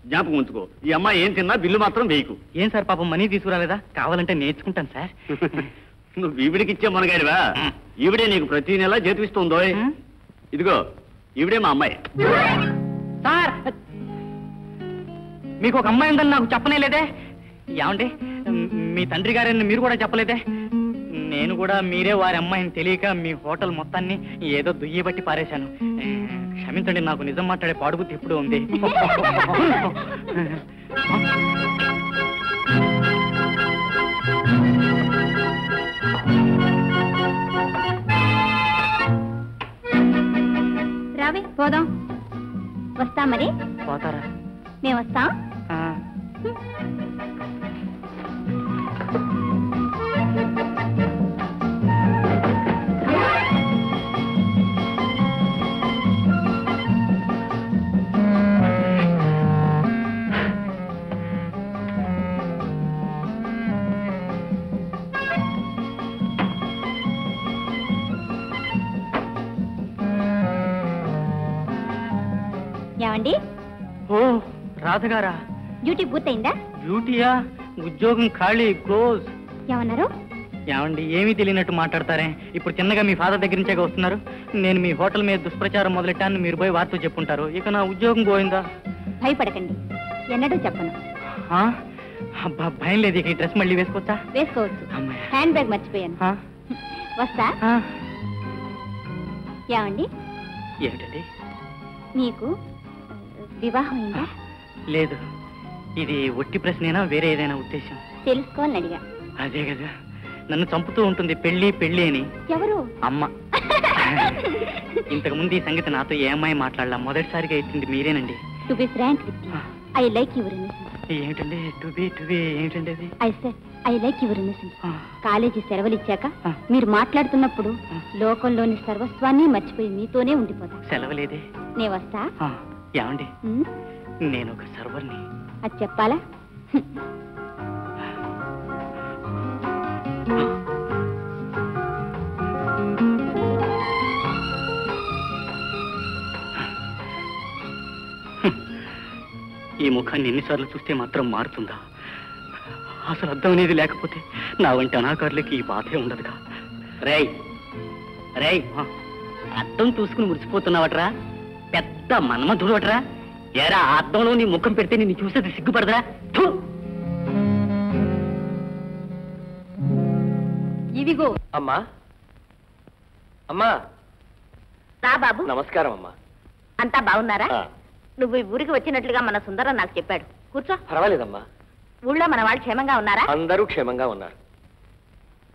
H: జ్ఞాపకం ఉంచుకో. ఈ అమ్మాయి ఏం తిన్నా బిల్లు మాత్రం వేయకు.
D: ఏం సార్ పాపం మనీ తీసుకురాలేదా? కావాలంటే నేర్చుకుంటాను సార్.
H: నువ్వు ఈవిడికి ఇచ్చే మనగాడివా? ఈవిడే నీకు ప్రతి నెల జీతమిస్తుందో
D: హ్మ్?
H: ఇదిగో ఈవిడే మా అమ్మాయి.
D: సార్! మీకు ఒక అమ్మాయి ఉందని నాకు చెప్పనే లేదే? ఏమండి? మీ తండ్రి గారని మీరు కూడా చెప్పలేదే? నేను కూడా మీరే వారి అమ్మాయిని తెలియక మీ హోటల్ మొత్తాన్ని ఏదో దుయ్యి బట్టి పారేశాను. క్షమించండి నాకు నిజం మాట్లాడే పాడుబుద్ధి ఇప్పుడు ఉంది.
E: రావే పోదాం. వస్తా మరి?
D: పోతారా?
E: మేము వస్తాం.
D: రాధగారా
E: డ్యూటీ పూర్తయిందా?
D: డ్యూటీయా? ఉద్యోగం ఖాళీ క్లోజ్
E: ఏమన్నారు?
D: ఏమండి ఏమీ తెలియనట్టు మాట్లాడతారే? ఇప్పుడు చిన్నగా మీ ఫాదర్ దగ్గర నుంచే వస్తున్నారు. నేను మీ హోటల్ మీద దుష్ప్రచారం మొదలెట్టాను మీరు పోయి వార్త చెప్పుంటారు. ఇక నా ఉద్యోగం పోయిందా?
E: భయపడకండి. ఎన్నడూ చెప్పను?
D: అబ్బా భయం లేదు. ఇక ఈ డ్రెస్ మళ్ళీ వేసుకోవచ్చా?
E: వేసుకోవచ్చు. హ్యాండ్ బ్యాగ్ మర్చిపోయాను? వస్తా? ఏమండి?
D: ఏమిటండి?
E: మీకు ఆ, వివాహం అయిందా
D: లేదు. ఇది ఒట్టి ప్రశ్నేనా వేరే ఏదైనా ఉద్దేశం?
E: తెలుసుకోవాలని అడిగా.
D: అదే కదా. నన్ను చంపుతూ ఉంటుంది పెళ్ళి పెళ్ళి అని.
E: ఎవరు?
D: అమ్మ. ఇంతకు ముందు ఈ సంగతి నాతో ఏ అమ్మాయి మాట్లాడలా? మొదటిసారిగా ఇచ్చింది మీరేనండి.
E: To be frank I like your innocence
D: ఏమిటండి టుబి టుబి ఏమిటండి అది?
E: I said I like your college సెలవులు ఇచ్చాక
D: ఆ.
E: మీరు మాట్లాడుతున్నప్పుడు
D: ఆ.
E: లోకంలోని సర్వస్వాన్ని మర్చిపోయి మీతోనే ఉండిపోతా.
D: సెలవులేదే?
E: నే వస్తా
D: ఆ, ఏమండి?
E: ఉమ్,
D: నేను ఒక సర్వర్ని.
E: అది చెప్పాలా?
D: ఈ ముఖాన్ని ఎన్నిసార్లు చూస్తే మాత్రం మారుతుందా? అసలు అర్థం అనేది లేకపోతే నా వంటి అనాకారులకి ఈ బాధే ఉండదుగా.
B: రేయ్ రేయ్ అద్దం చూసుకుని మురిసిపోతున్నావట్రా? పెద్ద మన్మధుడట్రా ఏరా అద్దంలో నీ ముఖం పెడితే నిన్ను చూసేది సిగ్గుపడదురా థు!
E: ఇవిగో.
F: అమ్మా. అమ్మా.
J: రా బాబు.
F: నమస్కారం అమ్మా.
J: అంతా బాగున్నారా?
F: ఆ,
J: నువ్వు ఈ ఊరికి వచ్చినట్లుగా మన సుందరం నాకు చెప్పాడు. కూర్చో.
F: పర్వాలేదమ్మా.
J: ఊళ్ళో మన వాళ్ళు క్షేమంగా ఉన్నారా?
F: అందరూ క్షేమంగా ఉన్నారు.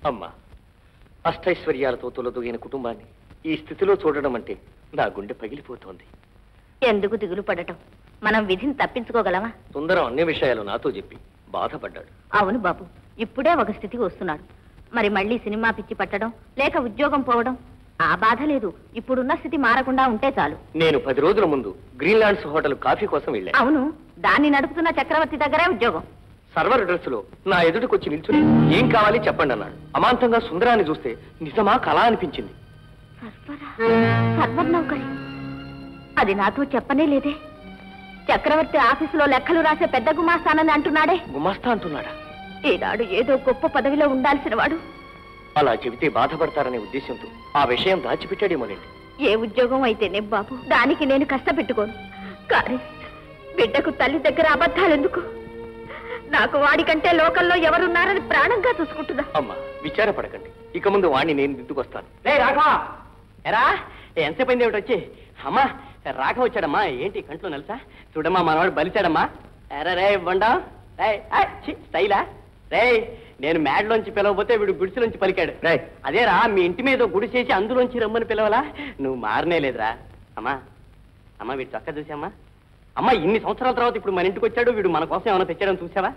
F: అమ్మా అష్టైశ్వర్యాలతో తొలదొగిన కుటుంబాన్ని ఈ స్థితిలో చూడడం అంటే నా గుండె పగిలిపోతోంది.
J: ఎందుకు దిగులు పడటం? మనం విధిని తప్పించుకోగలమా?
F: సుందరం అన్ని విషయాలు నాతో చెప్పి బాధపడ్డాడు.
J: అవును బాబు ఇప్పుడే ఒక స్థితికి వస్తున్నాడు. మరి మళ్ళీ సినిమా పిచ్చి పట్టడం లేక ఉద్యోగం పోవడం? ఆ బాధ లేదు. ఇప్పుడున్న స్థితి మారకుండా ఉంటే చాలు.
F: నేను పది రోజుల ముందు గ్రీన్లాండ్స్ హోటల్ కాఫీ కోసం వెళ్ళాను.
J: అవును దాన్ని నడుపుతున్న చక్రవర్తి దగ్గరే ఉద్యోగం.
F: సర్వర్ డ్రెస్లో నా ఎదుటికొచ్చి నిల్చుని ఏం కావాలి చెప్పండి అన్నాడు. అమాంతంగా సుందరాన్ని చూస్తే నిజమా కళ అనిపించింది.
J: సర్వరా నౌకరి. అది నాతో చెప్పనే లేదే. చక్రవర్తి ఆఫీసులో లెక్కలు రాసే పెద్ద గుమాస్తానని అంటున్నాడే.
F: గుమాస్తా అంటున్నాడా?
J: ఈనాడు ఏదో గొప్ప పదవిలో ఉండాల్సిన వాడు.
F: అలా చెబితే బాధపడతారనే ఉద్దేశంతో ఆ విషయం దాచిపెట్టాడేమోనండి
J: ఏ ఉద్యోగం అయితేనే బాబు దానికి నేను కష్టపెట్టుకోను. కానీ బిడ్డకు తల్లి దగ్గర అబద్ధాలు ఎందుకు నాకు వాడికంటే లోకల్లో ఎవరున్నారని ప్రాణంగా చూసుకుంటున్నా
F: అమ్మా విచారపడకండి. ఇక ముందు వాణ్ణి నేను దిద్దుకొస్తాను.
B: రే రాఘవ! ఎరా ఎంతసేపు అయింది ఏమిటి వచ్చి అమ్మా రాఘవ వచ్చాడమ్మా. ఏంటి కంట్లో నలుసా? చూడమ్మా మనవాడు బలిచాడమ్మా. ఎరా రే బండా రే స్టైలా? రే నేను మేడలోంచి పిలవబోతే వీడు గుడిసెలోంచి పలికాడు.
F: రేయ్.
B: అదేరా మీ ఇంటి మీద గుడి చేసి అందులోంచి రమ్మని పిలవలా? నువ్వు మారనే లేదురా. అమ్మా అమ్మా వీడు చక్క చూసామ్మా అమ్మా ఇన్ని సంవత్సరాల తర్వాత ఇప్పుడు మన ఇంటికి వచ్చాడు వీడు మన కోసం ఏమైనా తెచ్చాడని చూసావా?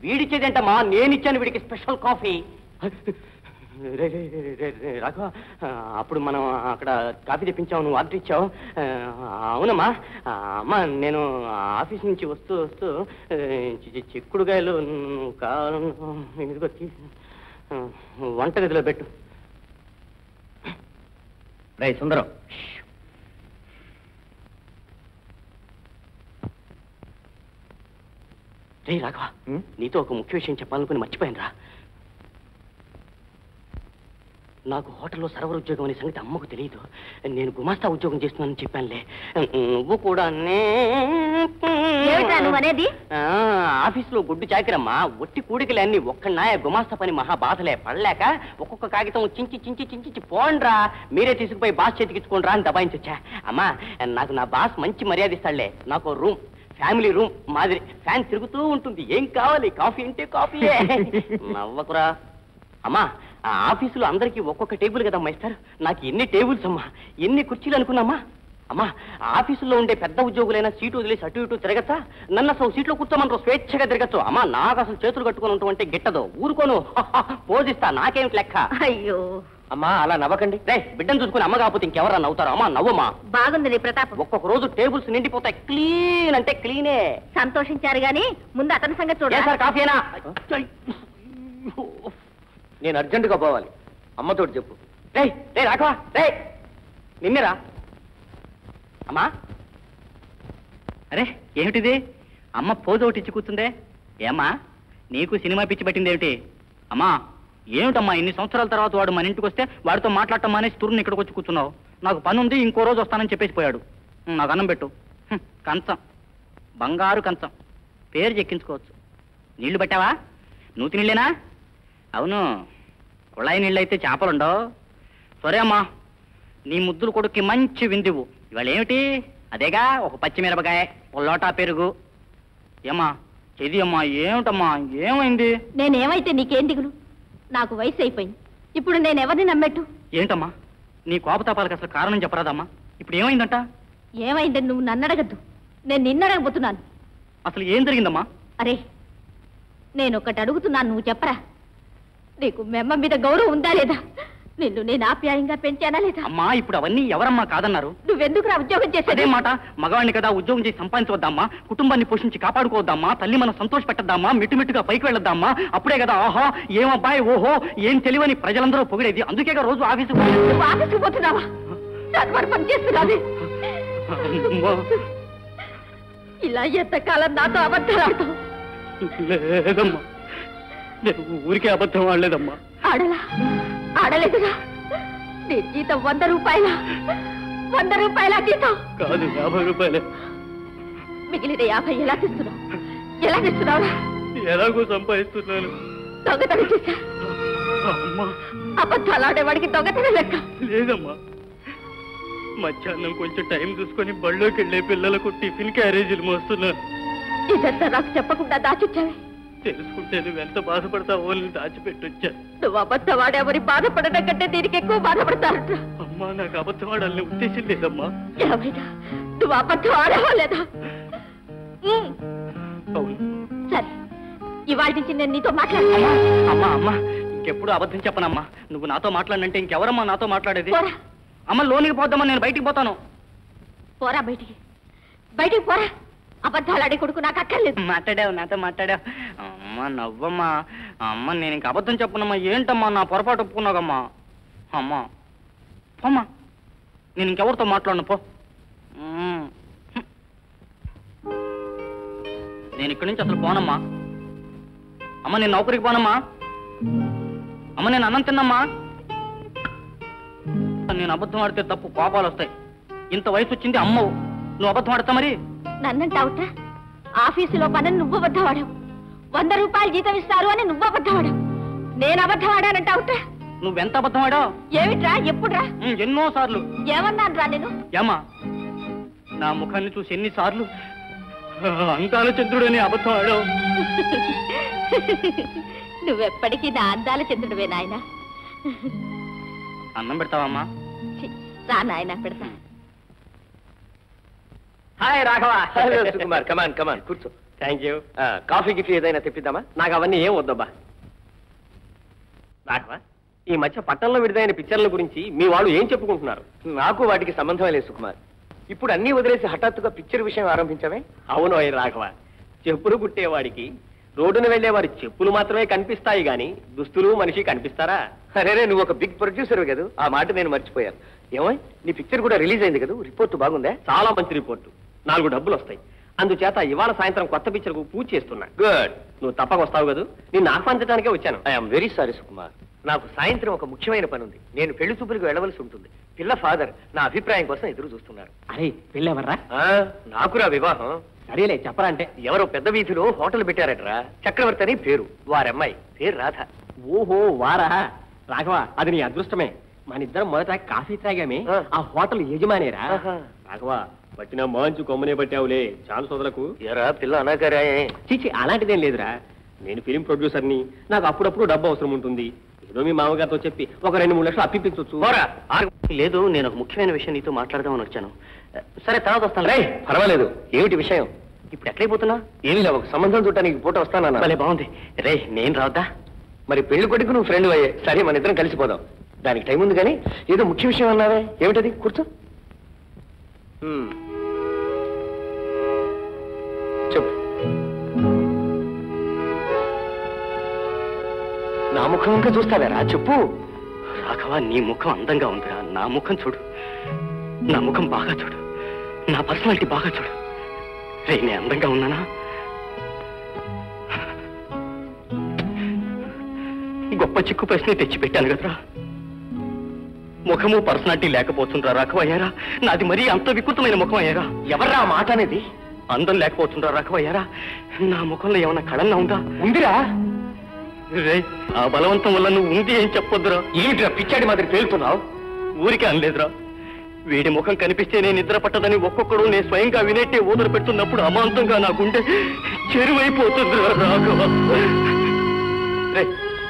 B: వీడిచ్చేదేంటమ్మా? నేను ఇచ్చాను వీడికి స్పెషల్ కాఫీ. రే, రే, రే, రే, రే, రాఘవ అప్పుడు మనం అక్కడ కాఫీ తెప్పించావు నువ్వు ఆర్డర్ ఇచ్చావు. అవునమ్మా అమ్మా నేను ఆఫీస్ నుంచి వస్తూ వస్తూ చిక్కుడుగాయలు కావాలను ఇదిగో తీసి వంటగదిలో పెట్టు.
F: రే సుందరం.
B: రే రాఘవ నీతో ఒక ముఖ్య విషయం చెప్పాలనుకుని మర్చిపోయాను రా నాకు హోటల్లో సర్వర్ ఉద్యోగం అనే సంగతి అమ్మకు తెలియదు నేను గుమాస్తా ఉద్యోగం చేస్తున్నానని చెప్పానులే. నువ్వు కూడా
E: అనేది?
B: ఆ, ఆఫీసులో గుడ్డు చాకిరమ్మా. ఒట్టి కూడికలన్నీ ఒక్క నాయ గుమాస్తా పని మహా బాధలే. పడలేక ఒక్కొక్క కాగితం చించి చించి చించి పోండ్రా. మీరే తీసుకుపోయి బాస్ చేతికిచ్చుకోండ్రా అని దబాయించొచ్చా. అమ్మా నాకు నా బాస్ మంచి మర్యాద ఇస్తాడులే. నాకు రూమ్ ఫ్యామిలీ రూమ్ మాదిరి. ఫ్యాన్ తిరుగుతూ ఉంటుంది. ఏం కావాలి? కాఫీ అంటే కాఫీయే. నవ్వకురా. అమ్మా ఆ ఆఫీసులో అందరికీ ఒక్కొక్క టేబుల్ కదమ్మా ఇస్తారు నాకు ఎన్ని టేబుల్స్ అమ్మా? ఎన్ని కుర్చీలు అనుకున్నామా? అమ్మా ఆఫీసులో ఉండే పెద్ద ఉద్యోగులైనా సీటు వదిలేసి అటు ఇటు తిరగచ్చా? నన్ను అసలు సీట్లో కూర్చోమని స్వేచ్ఛగా తిరగచ్చు. అమ్మా నాకు అసలు చేతులు కట్టుకుని ఉంటాం అంటే గిట్టదు. ఊరుకోను. పోజిస్తా నాకేమిటి లెక్క?
E: అయ్యో.
B: అమ్మా అలా నవ్వకండి. రే బిడ్డను చూసుకుని అమ్మ కాకపోతే ఇంకెవరా నవ్వుతారు? అమ్మా నవ్వమ్మా.
E: బాగుంది నీ ప్రతాపం.
B: ఒక్కొక్క రోజు టేబుల్స్ నిండిపోతాయి. క్లీన్ అంటే క్లీనే.
E: సంతోషించారు గాని ముందు అతని సంగతి
B: ఏ
E: చూడ
B: సార్ కాఫీనా
I: నేను అర్జెంటుగా పోవాలి. అమ్మతోటి చెప్పు.
B: రే రే రాఘవా రే నిన్నేరా? అమ్మా?
D: అరే ఏమిటిది? అమ్మ పోజు ఒకటి ఇచ్చి కూర్చుందే? ఏమ్మా? నీకు సినిమా పిచ్చి పట్టిందేమిటి అమ్మా ఏమిటమ్మా ఇన్ని సంవత్సరాల తర్వాత వాడు మన ఇంటికి వస్తే వాడితో మాట్లాడటం మానేసి తురుని ఇక్కడికి వచ్చి కూర్చున్నావు? నాకు పని ఉంది ఇంకో రోజు వస్తానని చెప్పేసి పోయాడు. నాకు అన్నం పెట్టు. కంచం. బంగారు కంచం. పేరు చెక్కించుకోవచ్చు. నీళ్ళు పెట్టావా? నూతి నీళ్ళేనా? అవును. కుళాయి నీళ్ళు అయితే చేపలుండవు. సరే అమ్మా నీ ముద్దులు కొడుక్కి మంచి విందివు. ఇవాళ ఏమిటి? అదేగా ఒక పచ్చిమిరపకాయ ఒక లోటా పెరుగు. ఏమ్మా ఇది అమ్మా ఏమిటమ్మా ఏమైంది?
E: నేనేమైతే నీకేం దిగులు? నాకు వయసు అయిపోయింది. ఇప్పుడు నేను ఎవరిని నమ్మెట్టు?
D: ఏంటమ్మా నీ కోపతాపాలకు అసలు కారణం చెప్పరాదమ్మా. ఇప్పుడు ఏమైందంట?
E: ఏమైందని నువ్వు నన్ను అడగద్దు నేను నిన్ను అడగబోతున్నాను
D: అసలు ఏం జరిగిందమ్మా?
E: అరే నేను ఒకటి అడుగుతున్నాను నువ్వు చెప్పరా? నీకు మెమ్మ మీద గౌరవం ఉందా లేదా? నిన్ను నేను ఆప్యాయంగా పెంచానా లేదా?
D: అమ్మా ఇప్పుడు అవన్నీ ఎవరమ్మా కాదన్నారు?
E: నువ్వెందుకు రా ఉద్యోగం
D: అదే
E: చేసేదే
D: మాట మగవాడిని కదా ఉద్యోగం చేసి సంపాదించవద్దామా కుటుంబాన్ని పోషించి కాపాడుకోవద్దామా తల్లి మనం సంతోష పెట్టద్దామా మిట్టుమిట్టుగా పైకి వెళ్ళొద్దామా అప్పుడే కదా ఆహా ఏం అబ్బాయి ఓహో ఏం తెలివని ప్రజలందరూ పొగిడేది. అందుకేగా రోజు ఆఫీసు
E: ఆఫీసుకు పోతున్నావా? ఇలా ఎంతకాలం నాతో అబద్ధాలు
D: లేదమ్మా. నేను ఊరికే అబద్ధం ఆడలేదమ్మా.
E: ఆడలా? ఆడలేదుగా? నీ జీతం వంద రూపాయల? వంద రూపాయల జీతం?
D: కాదు యాభై రూపాయలే.
E: మిగిలిన యాభై ఎలా తెస్తున్నావు? ఎలా తెస్తున్నావురా?
D: ఎలాగో సంపాదిస్తున్నాను.
E: దొంగతనం చేశా?
D: అమ్మా.
E: అబద్ధాలు ఆడేవాడికి దొంగతనం లెక్క.
D: లేదమ్మా. మధ్యాహ్నం కొంచెం టైం చూసుకొని బళ్ళోకి వెళ్ళే పిల్లలకు టిఫిన్ క్యారేజీలు మోస్తున్నాను.
E: ఇదంతా నాకు చెప్పకుండా దాచుచ్చావే.
D: తెలుసుకుంటే నువ్వు ఎంత బాధపడతావో అని దాచిపెట్టొచ్చా
E: నువ్వు అబద్ధం ఆడేవని బాధపడడం కంటే దీనికి ఎక్కువ బాధపడతారట.
D: అమ్మా నాకు అబద్ధం ఆడాలని ఉద్దేశం లేదమ్మా.
E: ఏమైనా? నువ్వు అబద్ధం ఆడవా లేదా
D: అవును.
E: సరే ఇవాళ నుంచి నేను నీతో మాట్లాడతాను
D: అమ్మా అమ్మా ఇంకెప్పుడు అబద్ధం చెప్పనమ్మా. నువ్వు నాతో మాట్లాడినంటే ఇంకెవరమ్మా నాతో మాట్లాడేది? అమ్మ లోనికి పోద్దామా నేను బయటికి పోతాను.
E: పోరా బయటికి. బయటికి పోరా. అబద్ధాలు ఆడే కొడుకు నాకు అక్కర్లేదు.
D: మాట్లాడావు నాతో మాట్లాడావు. అమ్మ నవ్వమ్మా. అమ్మ నేను ఇంక అబద్ధం చెప్పనమ్మా. ఏంటమ్మా నా పొరపాటు ఒప్పుకున్నాకమ్మా అమ్మా పోమ్మా. నేను ఇంకెవరితో మాట్లాడను పో. నేను ఇక్కడి నుంచి అసలు పోనమ్మా. అమ్మ నేను నౌకరికి పోనమ్మా. అమ్మ నేను అన్నం తిన్నమ్మా. నేను అబద్ధం ఆడితే తప్పు కోపాలు వస్తాయి. ఇంత వయసు వచ్చింది అమ్మవు. నువ్వు అబద్ధం ఆడతా మరి?
E: నన్నంటావుట ఆఫీసులో పనని నువ్వు అబద్ధం ఆడావు వంద రూపాయలు జీతం ఇస్తారు అని నువ్వు అబద్ధం ఆడావు నేను అబద్ధం ఆడానంటావుట
D: నువ్వెంత అబద్ధం ఆడావు
E: ఏమిట్రా? ఎప్పుడురా?
D: ఎన్నో సార్లు.
E: ఏమన్నాను రా నేను?
D: ఏమా నా ముఖాన్ని చూసి ఎన్నిసార్లు? అంకాల చంద్రుడని అబద్ధం ఆడావు
E: నువ్వెప్పటికీ నా అందాల చంద్రుడివే నాయన.
D: అన్నం పెడతావమ్మా?
E: రా నాయన పెడతా.
I: Hi Raghava hello Sukumar come on come on కూర్చో థ్యాంక్ యూ కాఫీ గిఫీ ఏదైనా తెప్పిద్దామా? నాకు అవన్నీ ఏం వద్దబ్బా. రాఘవ ఈ మధ్య పట్టణంలో విడుదలైన పిక్చర్ల గురించి మీ వాళ్ళు ఏం చెప్పుకుంటున్నారు? నాకు వాటికి సంబంధం లేదు సుకుమార్. ఇప్పుడు అన్నీ వదిలేసి హఠాత్తుగా పిక్చర్ విషయం ఆరంభించమే? అవును అయ్య రాఘవ. చెప్పులు కుట్టేవాడికి రోడ్డున వెళ్ళే వారి చెప్పులు మాత్రమే కనిపిస్తాయి గాని దుస్తులు మనిషి కనిపిస్తారా? అరేరే నువ్వు ఒక బిగ్ ప్రొడ్యూసర్ కదా. ఆ మాట నేను మర్చిపోయాను. ఏమో నీ పిక్చర్ కూడా రిలీజ్ అయింది కదా. రిపోర్ట్ బాగుందా? చాలా మంచి రిపోర్టు నాలుగు డబ్బులు వస్తాయి అందుచేత ఇవాళ సాయంత్రం కొత్త పిక్చర్కు పూజ చేస్తున్నా. గుడ్. నువ్వు తప్పక వస్తావు కదా? నిన్ను ఆహ్వానించడానికే వచ్చాను. I'm very sorry Sukumar.
F: నాకు సాయంత్రం ఒక ముఖ్యమైన పని ఉంది నేను పెళ్ళి చూపులకు వెళ్ళవలసి ఉంటుంది. పిల్ల ఫాదర్ నా అభిప్రాయం కోసం ఎదురు చూస్తున్నారు.
D: అరే పెళ్ళెవర్రా?
F: ఆ, నాకురా వివాహం.
D: సరేలే చెప్పరా అంటే.
F: ఎవరో పెద్ద వీధిలో హోటల్ పెట్టారట్రా. చక్రవర్తి అని పేరు. వారమ్మాయి. పేరు రాధ.
D: ఓహో వారా. రాఘవ అది నీ అదృష్టమే. మన ఇద్దరం మొదట కాఫీ తాగామే
F: ఆ.
D: హోటల్ యజమానేరా. రాఘవ పట్టిన మంచు కొమ్మనే పట్టావులే. చాలు సోదలకు.
F: ఎరా పిల్ల అనాగారాయే
D: చీచి అలాంటిదేం లేదురా. నేను ఫిలిం ప్రొడ్యూసర్ని. నాకు అప్పుడప్పుడు డబ్బు అవసరం ఉంటుంది. ఏదో మీ మామగారితో చెప్పి ఒక రెండు మూడు లక్షలు అప్పిపించవచ్చు
F: పోరా.
D: లేదు నేను ఒక ముఖ్యమైన విషయం నీతో మాట్లాడదామని వచ్చాను. సరే తర్వాత వస్తాను.
F: రే పర్వాలేదు. ఏమిటి విషయం?
D: ఇప్పుడు ఎట్లయిపోతున్నా?
F: ఏమి లే ఒక సంబంధం చూడటానికి పూట వస్తానన్నా
D: భలే బాగుంది. రే నేను రావద్దా?
F: మరి పెళ్ళి కొడుకు నువ్వు ఫ్రెండ్ అయ్యే. సరే మన ఇద్దరం కలిసిపోదాం. దానికి టైం ఉంది కానీ ఏదో ముఖ్య విషయం అన్నావే. ఏమిటది? కూర్చో. చెప్పు. నా ముఖం ఇంకా చూస్తావేరా? చెప్పు.
D: రాఘవ నీ ముఖం అందంగా ఉందిరా. నా ముఖం చూడు. నా ముఖం బాగా చూడు. నా పర్సనాలిటీ బాగా చూడు. రే నేను అందంగా ఉన్నానా? గొప్ప చిక్కు ప్రశ్న తెచ్చి పెట్టాను కదరా. ముఖము పర్సనాలిటీ లేకపోతుండ్రా రాఘవ అయ్యారా నాది మరీ అంత వికృతమైన ముఖం అయ్యారా
F: ఎవర్రా ఆ మాట అనేది?
D: అందం లేకపోతుండ్రా రాఘవ అయ్యారా నా ముఖంలో ఏమన్నా కళన్నా ఉందా?
F: ఉందిరా.
D: రే ఆ బలవంతం వల్ల నువ్వు ఉంది ఏం చెప్పొద్దురా?
F: ఏమిట్రా పిచ్చాడి మాదిరి పేలుతున్నావు?
D: ఊరికే అనలేదురా. వీడి ముఖం కనిపిస్తే నేను నిద్ర పట్టదని ఒక్కొక్కడు నేను స్వయంగా వినేట్టే ఊదర పెడుతున్నప్పుడు అమాంతంగా నా గుండె చెరువైపోతుందిరా రాఘవ. రే,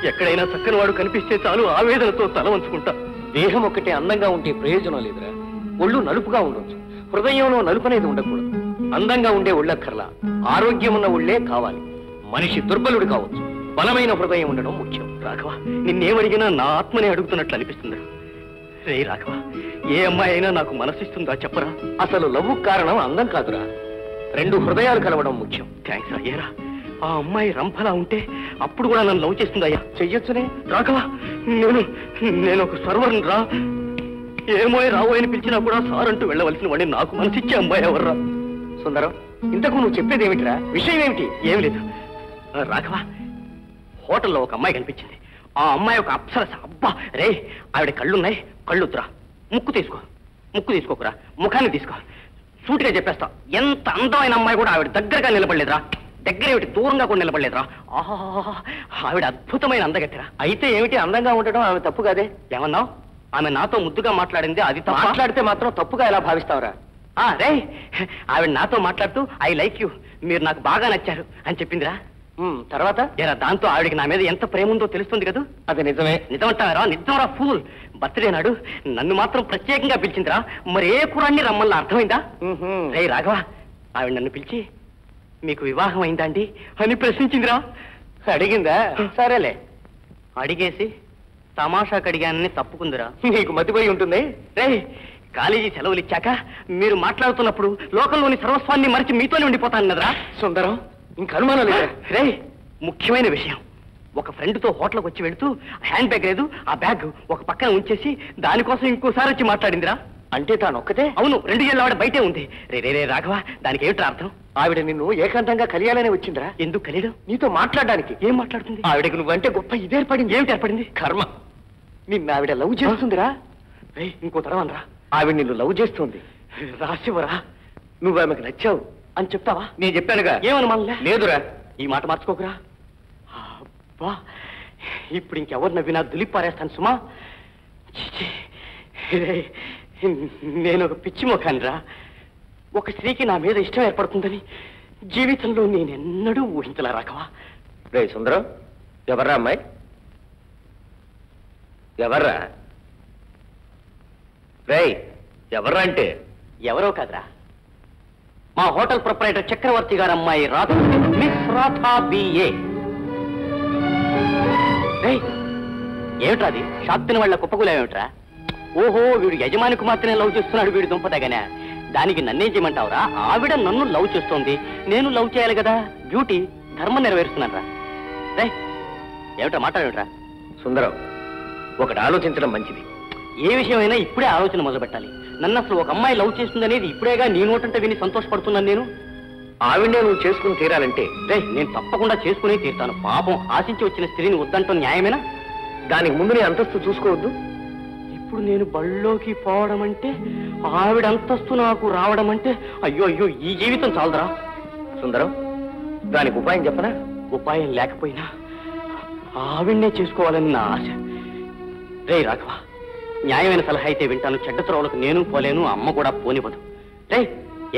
D: ఎక్కడైనా చక్కని వాడు కనిపిస్తే చాలు ఆవేదనతో తల వంచుకుంటా.
F: దేహం ఒక్కటే అందంగా ఉంటే ప్రయోజనం లేదురా. ఒళ్ళు నలుపుగా ఉండొచ్చు. హృదయంలో నలుపు అనేది ఉండకూడదు. అందంగా ఉండే ఒళ్ళక్కర్లా ఆరోగ్యం ఉన్న ఒళ్ళే కావాలి. మనిషి దుర్బలుడు కావచ్చు. బలమైన హృదయం ఉండడం ముఖ్యం.
D: రాఘవ నిన్నేమడిగినా నా ఆత్మనే అడుగుతున్నట్లు అనిపిస్తుంది రే రాఘవ ఏ అమ్మాయి అయినా నాకు మనసిస్తుందా చెప్పరా?
F: అసలు లవ్వు కారణం అందం కాదురా. రెండు హృదయాలు కలవడం ముఖ్యం.
D: థ్యాంక్స్ అయ్యారా ఆ అమ్మాయి రంపలా ఉంటే అప్పుడు కూడా నన్ను లవ్ చేస్తుందయ్యా.
F: చెయ్యొచ్చునే?
D: రాకవా నేను నేను ఒక సర్వర్ని రా. ఏమో రావు అని పిలిచినా కూడా సార్ అంటూ వెళ్ళవలసిన వాడిని నాకు మనసిచ్చే అమ్మాయి ఎవర్రా?
F: సుందరం ఇంతకు నువ్వు చెప్పేది ఏమిటిరా? విషయం ఏమిటి?
D: ఏం లేదు. రాఘవా రాఘవ హోటల్లో ఒక అమ్మాయి కనిపించింది. ఆ అమ్మాయి ఒక అప్సరస. అబ్బా రే ఆవిడ కళ్ళున్నాయి. కళ్ళుద్దురా. ముక్కు తీసుకో. ముక్కు తీసుకోకురా. ముఖాన్ని తీసుకో. సూటిగా చెప్పేస్తా. ఎంత అందమైన అమ్మాయి కూడా ఆవిడ దగ్గరగా నిలబడలేదురా. దగ్గర ఏమిటి? దూరంగా కూడా నిలబడలేదురా. ఆహా ఆవిడ అద్భుతమైన అందగట్టిరా
F: అయితే ఏమిటి అందంగా ఉండడం ఆమె తప్పు కాదే.
D: ఏమన్నావు? ఆమె నాతో ముద్దుగా మాట్లాడింది అది
F: మాట్లాడితే మాత్రం తప్పుగా ఎలా భావిస్తావురా?
D: ఆ, రే ఆవిడ నాతో మాట్లాడుతూ ఐ లైక్ యూ మీరు నాకు బాగా నచ్చారు అని చెప్పిందిరా.
F: తర్వాత?
D: ఎరా దాంతో ఆవిడకి నా మీద ఎంత ప్రేమ ఉందో తెలుస్తుంది కదా?
F: అది నిజమే.
D: నిజమంటారా నిజంరా ఫూల్. బర్త్డే నాడు నన్ను మాత్రం ప్రత్యేకంగా పిలిచిందిరా. మరి ఏ కురాన్ని రమ్మల్ని అర్థమైందా. రే రాఘవ ఆవిడ నన్ను పిలిచి మీకు వివాహం అయిందా అండి అని ప్రశ్నించిందిరా.
F: అడిగిందా? సరేలే.
D: అడిగేసి తమాషా కడిగానని తప్పుకుందిరా.
F: నీకు మతిపోయి ఉంటుంది.
D: రే కాలేజీ సెలవులు ఇచ్చాక మీరు మాట్లాడుతున్నప్పుడు లోకంలోని సర్వస్వాన్ని మరిచి మీతోనే ఉండిపోతాను కదరా.
F: సుందరం ఇంక అనుమానం లేదా?
D: రే ముఖ్యమైన విషయం. ఒక ఫ్రెండ్తో హోటల్కి వచ్చి వెళుతూ హ్యాండ్ బ్యాగ్ లేదు ఆ బ్యాగ్ ఒక పక్కన ఉంచేసి దానికోసం ఇంకోసారి వచ్చి మాట్లాడిందిరా.
F: అంటే తాను ఒక్కతే?
D: అవును రెండు ఏళ్ళు ఆవిడ బయటే ఉంది. రే రే రే రాఘవ దానికి ఏమిట్రా అర్థం?
F: ఆవిడ నిన్ను ఏకాంతంగా కలియాలనే వచ్చిందిరా.
D: ఎందుకు కలియడం?
F: నీతో మాట్లాడడానికి.
D: ఏం మాట్లాడుతుంది?
F: ఆవిడకి నువ్వంటే గొప్ప ఇదేర్పడింది
D: ఏమిటి ఏర్పడింది?
F: కర్మ. నిన్ను ఆవిడ లవ్ చేస్తుందిరా.
D: రే ఇంకో తరవనరా.
F: ఆవిడ నిన్ను లవ్ చేస్తుంది.
D: రాసివరా
F: నువ్వు ఆమెకు నచ్చావు
D: అని చెప్తావా?
F: నేను చెప్పానుగా.
D: ఏమని మనలే
F: లేదురా.
D: ఈ మాట మార్చుకోకురా. అబ్బా ఇప్పుడు ఇంకెవరు నవ్వినా దులిప్ పారేస్తాను సుమా. రే, నేను ఒక పిచ్చి ముఖానిరా. ఒక స్త్రీకి నా మీద ఇష్టం ఏర్పడుతుందని జీవితంలో నేనెన్నడూ ఊహించలా రాకవా
F: రే సుందరం ఎవర్రా అమ్మాయి? ఎవర్రా? రేయ్ ఎవర్రా అంటే?
D: ఎవరో కాదురా. మా హోటల్ ప్రొపరేటర్ చక్రవర్తి గారు అమ్మాయి రాధ మిస్ రాధా బిఏ ఏమిట్రా అది? షాప్ తిన వాళ్ళ కుప్పకులేమిట్రా ఓహో వీడు యజమాని కుమార్తెనే లవ్ చేస్తున్నాడు వీడు దుంపదగనే దానికి నన్నేం చేయమంటావురా? ఆవిడ నన్ను లవ్ చేస్తోంది. నేను లవ్ చేయాలి కదా? బ్యూటీ ధర్మం నెరవేరుస్తున్నాను రా రే ఏమిట్రా మాట్లాడేమిట్రా?
F: సుందరం ఒకటి ఆలోచించడం మంచిది.
D: ఏ విషయమైనా ఇప్పుడే ఆలోచన మొదలు పెట్టాలి నన్ను అసలు ఒక అమ్మాయి లవ్ చేస్తుందనేది ఇప్పుడేగా నీ నోటంటే విని సంతోషపడుతున్నాను నేను?
F: ఆవిడే నువ్వు చేసుకుని తీరాలంటే?
D: రే నేను తప్పకుండా చేసుకునే తీరుతాను. పాపం ఆశించి వచ్చిన స్త్రీని వద్దంటూ న్యాయమేనా?
F: దానికి ముందు నీ అంతస్తు చూసుకోవద్దు.
B: ఇప్పుడు నేను బళ్ళోకి పోవడం అంటే ఆవిడ అంతస్తు నాకు రావడం అంటే అయ్యో అయ్యో ఈ జీవితం చాలదరా.
F: సుందరం దానికి ఉపాయం చెప్పనా?
B: ఉపాయం లేకపోయినా ఆవిడ్నే చేసుకోవాలని నా ఆశ. రే రాఘవ న్యాయమైన సలహా అయితే వింటాను. చెడ్డ త్రోవలకు నేను పోలేను అమ్మ కూడా పోనివ్వదు. రే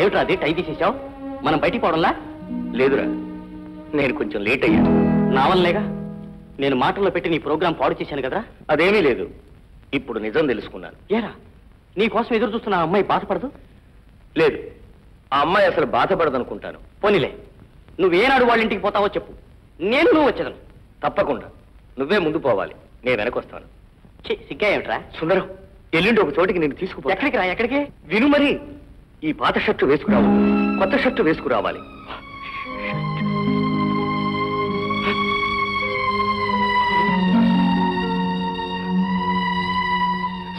B: ఏమిట్రా అది? టై తీసేసావు మనం బయటికి పోవడంలా?
F: లేదురా నేను కొంచెం లేట్ అయ్యాను
B: నా వల్లనేగా నేను మాటల్లో పెట్టి నీ ప్రోగ్రాం పాడు చేశాను కదా
F: అదేమీ లేదు. ఇప్పుడు నిజం తెలుసుకున్నాను.
B: ఏరా? నీ కోసం ఎదురు చూస్తున్న ఆ అమ్మాయి బాధపడదు?
F: లేదు. ఆ అమ్మాయి అసలు బాధపడదనుకుంటాను.
B: పోనీలే. నువ్వేనాడు వాళ్ళ ఇంటికి పోతావో చెప్పు. నేను నువ్వు వచ్చేదను
F: తప్పకుండా. నువ్వే ముందు పోవాలి. నేను వెనకొస్తాను.
B: సిగ్గా ఏమిట్రా
F: సుందరం ఎల్లుండి ఒక చోటికి నేను తీసుకుపో
B: ఎక్కడికి రా ఎక్కడికి?
F: విను మరి. ఈ పాత షర్టు వేసుకురావు కొత్త షర్టు వేసుకురావాలి.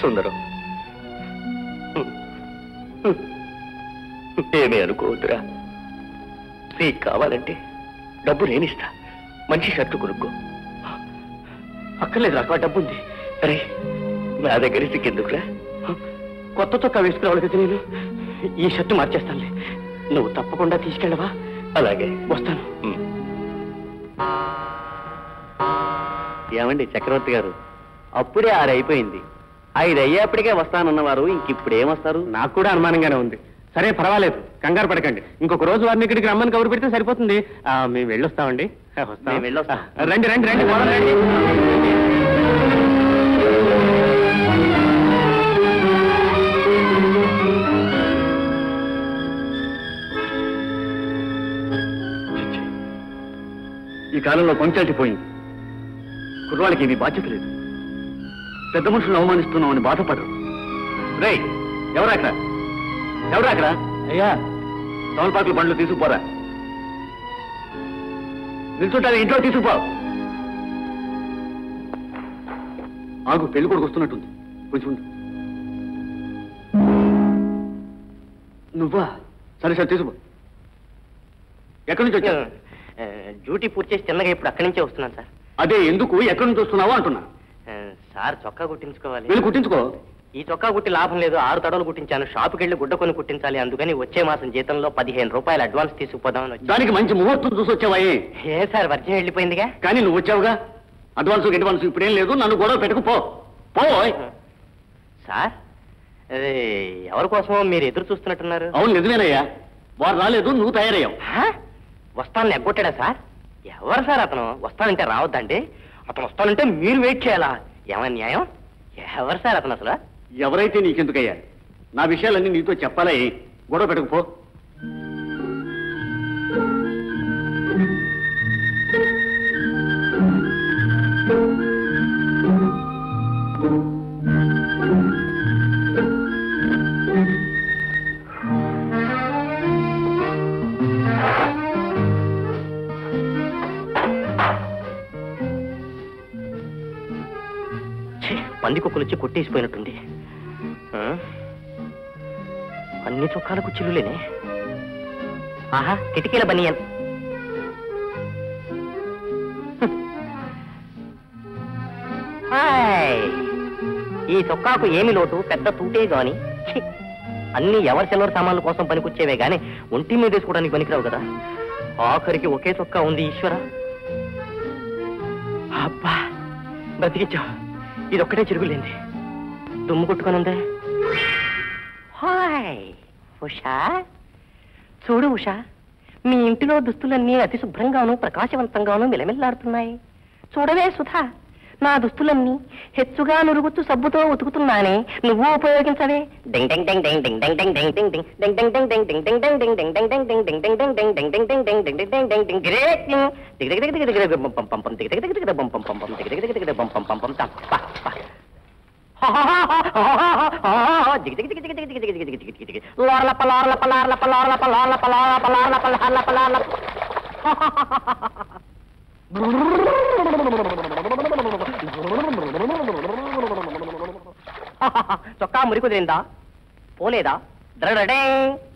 F: సుందరం. ఏమీ అనుకోవద్దురా. నీకు కావాలంటే డబ్బు నేనిస్తా. మంచి షర్టు కొనుక్కో.
B: అక్కర్లేదు రా డబ్బు ఉంది
F: అరే నా దగ్గర సిక్కెందుకురా
B: కొత్త చొక్కా వేసుకురావాలి కదా నేను ఈ షర్టు మార్చేస్తానులే. నువ్వు తప్పకుండా తీసుకెళ్ళవా?
F: అలాగే.
B: వస్తాను.
H: ఏమండి చక్రవర్తి గారు? అప్పుడే ఆరు అయిపోయింది ఐదు అయ్యేప్పటికే వస్తానన్నవారు ఇంకిప్పుడేమొస్తారు
G: నాకు కూడా అనుమానంగానే ఉంది. సరే పర్వాలేదు. కంగారు పడకండి. ఇంకొక రోజు వారిని ఇక్కడికి రమ్మని కబురు పెడితే సరిపోతుంది. మేము వెళ్ళొస్తామండి. రండి రండి రండి రండి.
H: ఈ కాలంలో పంచాయతీ పోయింది కుర్రాళ్ళకి ఏమీ బాధ్యత లేదు. పెద్ద మనుషులను అవమానిస్తున్నామని బాధపడరు రే ఎవరా అక్కడ? ఎవరా అక్కడ?
G: అయ్యా.
H: తమలపాకుల బండ్లు తీసుకుపోరా. నిల్చుంటారు ఇంట్లో తీసుకుపో. ఆగు పెళ్ళి కొడుకు వస్తున్నట్టుంది. కొంచెం. నువ్వా? సరే సరే తీసుకుపో. ఎక్కడి నుంచి వచ్చా
B: డ్యూటీ పూర్తి చేసి తిన్నగా ఇప్పుడు అక్కడి నుంచే వస్తున్నాను సార్.
H: అదే ఎందుకు? ఎక్కడి నుంచి వస్తున్నావో అంటున్నా.
B: సార్ చొక్కా కుట్టించుకోవాలి.
H: వెళ్ళి కుట్టించుకో.
B: ఈ చొక్కా కుట్టి లాభం లేదు ఆరు తడవలు కుట్టించాను షాపుకి వెళ్ళి గుడ్డ కొని కుట్టించాలి అందుకని వచ్చే మాసం జీతంలో పదిహేను రూపాయలు అడ్వాన్స్ తీసుకుపోదామని
H: దానికి మంచి ముహూర్తం చూసి వచ్చావాయే.
B: ఏ సార్ వర్జం వెళ్ళిపోయిందిగా?
H: కానీ నువ్వు వచ్చావుగా. అడ్వాన్స్ అడ్వాన్స్ ఇప్పుడేం లేదు నన్ను గొడవ పెట్టుకుపో పో.
B: సార్ ఎవరి కోసమో మీరు ఎదురు చూస్తున్నట్టున్నారు?
H: అవును నిజమేనయ్యా. వారు రాలేదు నువ్వు తయారయ్యావు.
B: హా? వస్తానని ఎగ్గొట్టాడా సార్? ఎవరు సార్ అతను? వస్తానంటే రావద్దండి. అతను వస్తానంటే మీరు వెయిట్ చేయాలా? ఏమైనా న్యాయం? ఎవరు సార్ అతను అసలు?
H: ఎవరైతే నీకెందుకయ్యా? నా విషయాలన్నీ నీతో చెప్పాలయ్యి గొడవ పెట్టుకుపో.
B: ఛీ, వచ్చి కొట్టేసిపోయినట్టుంది అన్ని చొక్కాలకు చిల్లులేనే. ఆహా కిటికీల బనియన్ హాయ్. ఈ చొక్కాకు ఏమి లోటు? పెద్ద తూటే గాని. అన్ని ఎవరి సెలవర్ సామాన్ల కోసం పనికొచ్చేవే గాని ఒంటి మీద వేసుకోవడానికి పనికిరావు కదా. ఆఖరికి ఒకే చొక్కా ఉంది ఈశ్వర. అబ్బా బ్రతికిచ్చావు ఇదొక్కటే చిరుగులేంది. దుమ్ము కొట్టుకొని ఉందే హాయ్ ఉషా. చూడు ఉషా మీ ఇంటిలో దుస్తులన్నీ అతి శుభ్రంగాను ప్రకాశవంతంగాను మిలమిల్లాడుతున్నాయి. చూడవే సుధా నా దుస్తులన్నీ హెచ్చుగా నురుగుతూ సబ్బుతో ఉతుకుతున్నానే నువ్వు ఉపయోగించవే డింగ్ చొక్కా మురి కుదిరిందా పోలేదా? దరడడే?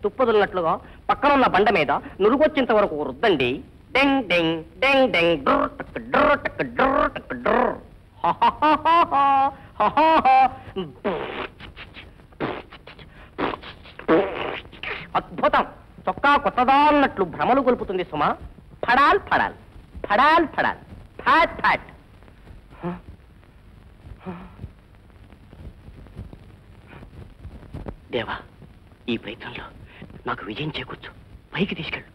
B: తుప్పదున్నట్లుగా పక్కనున్న బండ మీద నురుగొచ్చేంత వరకు రుద్దండి. డెంగ్ డెంగ్ డెంగ్ డెంగ్ డ్రర్ టక్ డ్రర్ టక్ డ్రర్ టక్ డ్రర్.
D: అద్భుతం. చొక్కా కొత్తదా అన్నట్లు భ్రమలు గొలుపుతుంది సుమా. ఫడాల్ ఫడాల్. ఫడాల్ ఫడాల్. ఫ్యాట్ ఫ్యాట్ దేవా ఈ ప్రయత్నంలో నాకు విజయం చేకూర్చు. పైకి తీసుకెళ్ళు.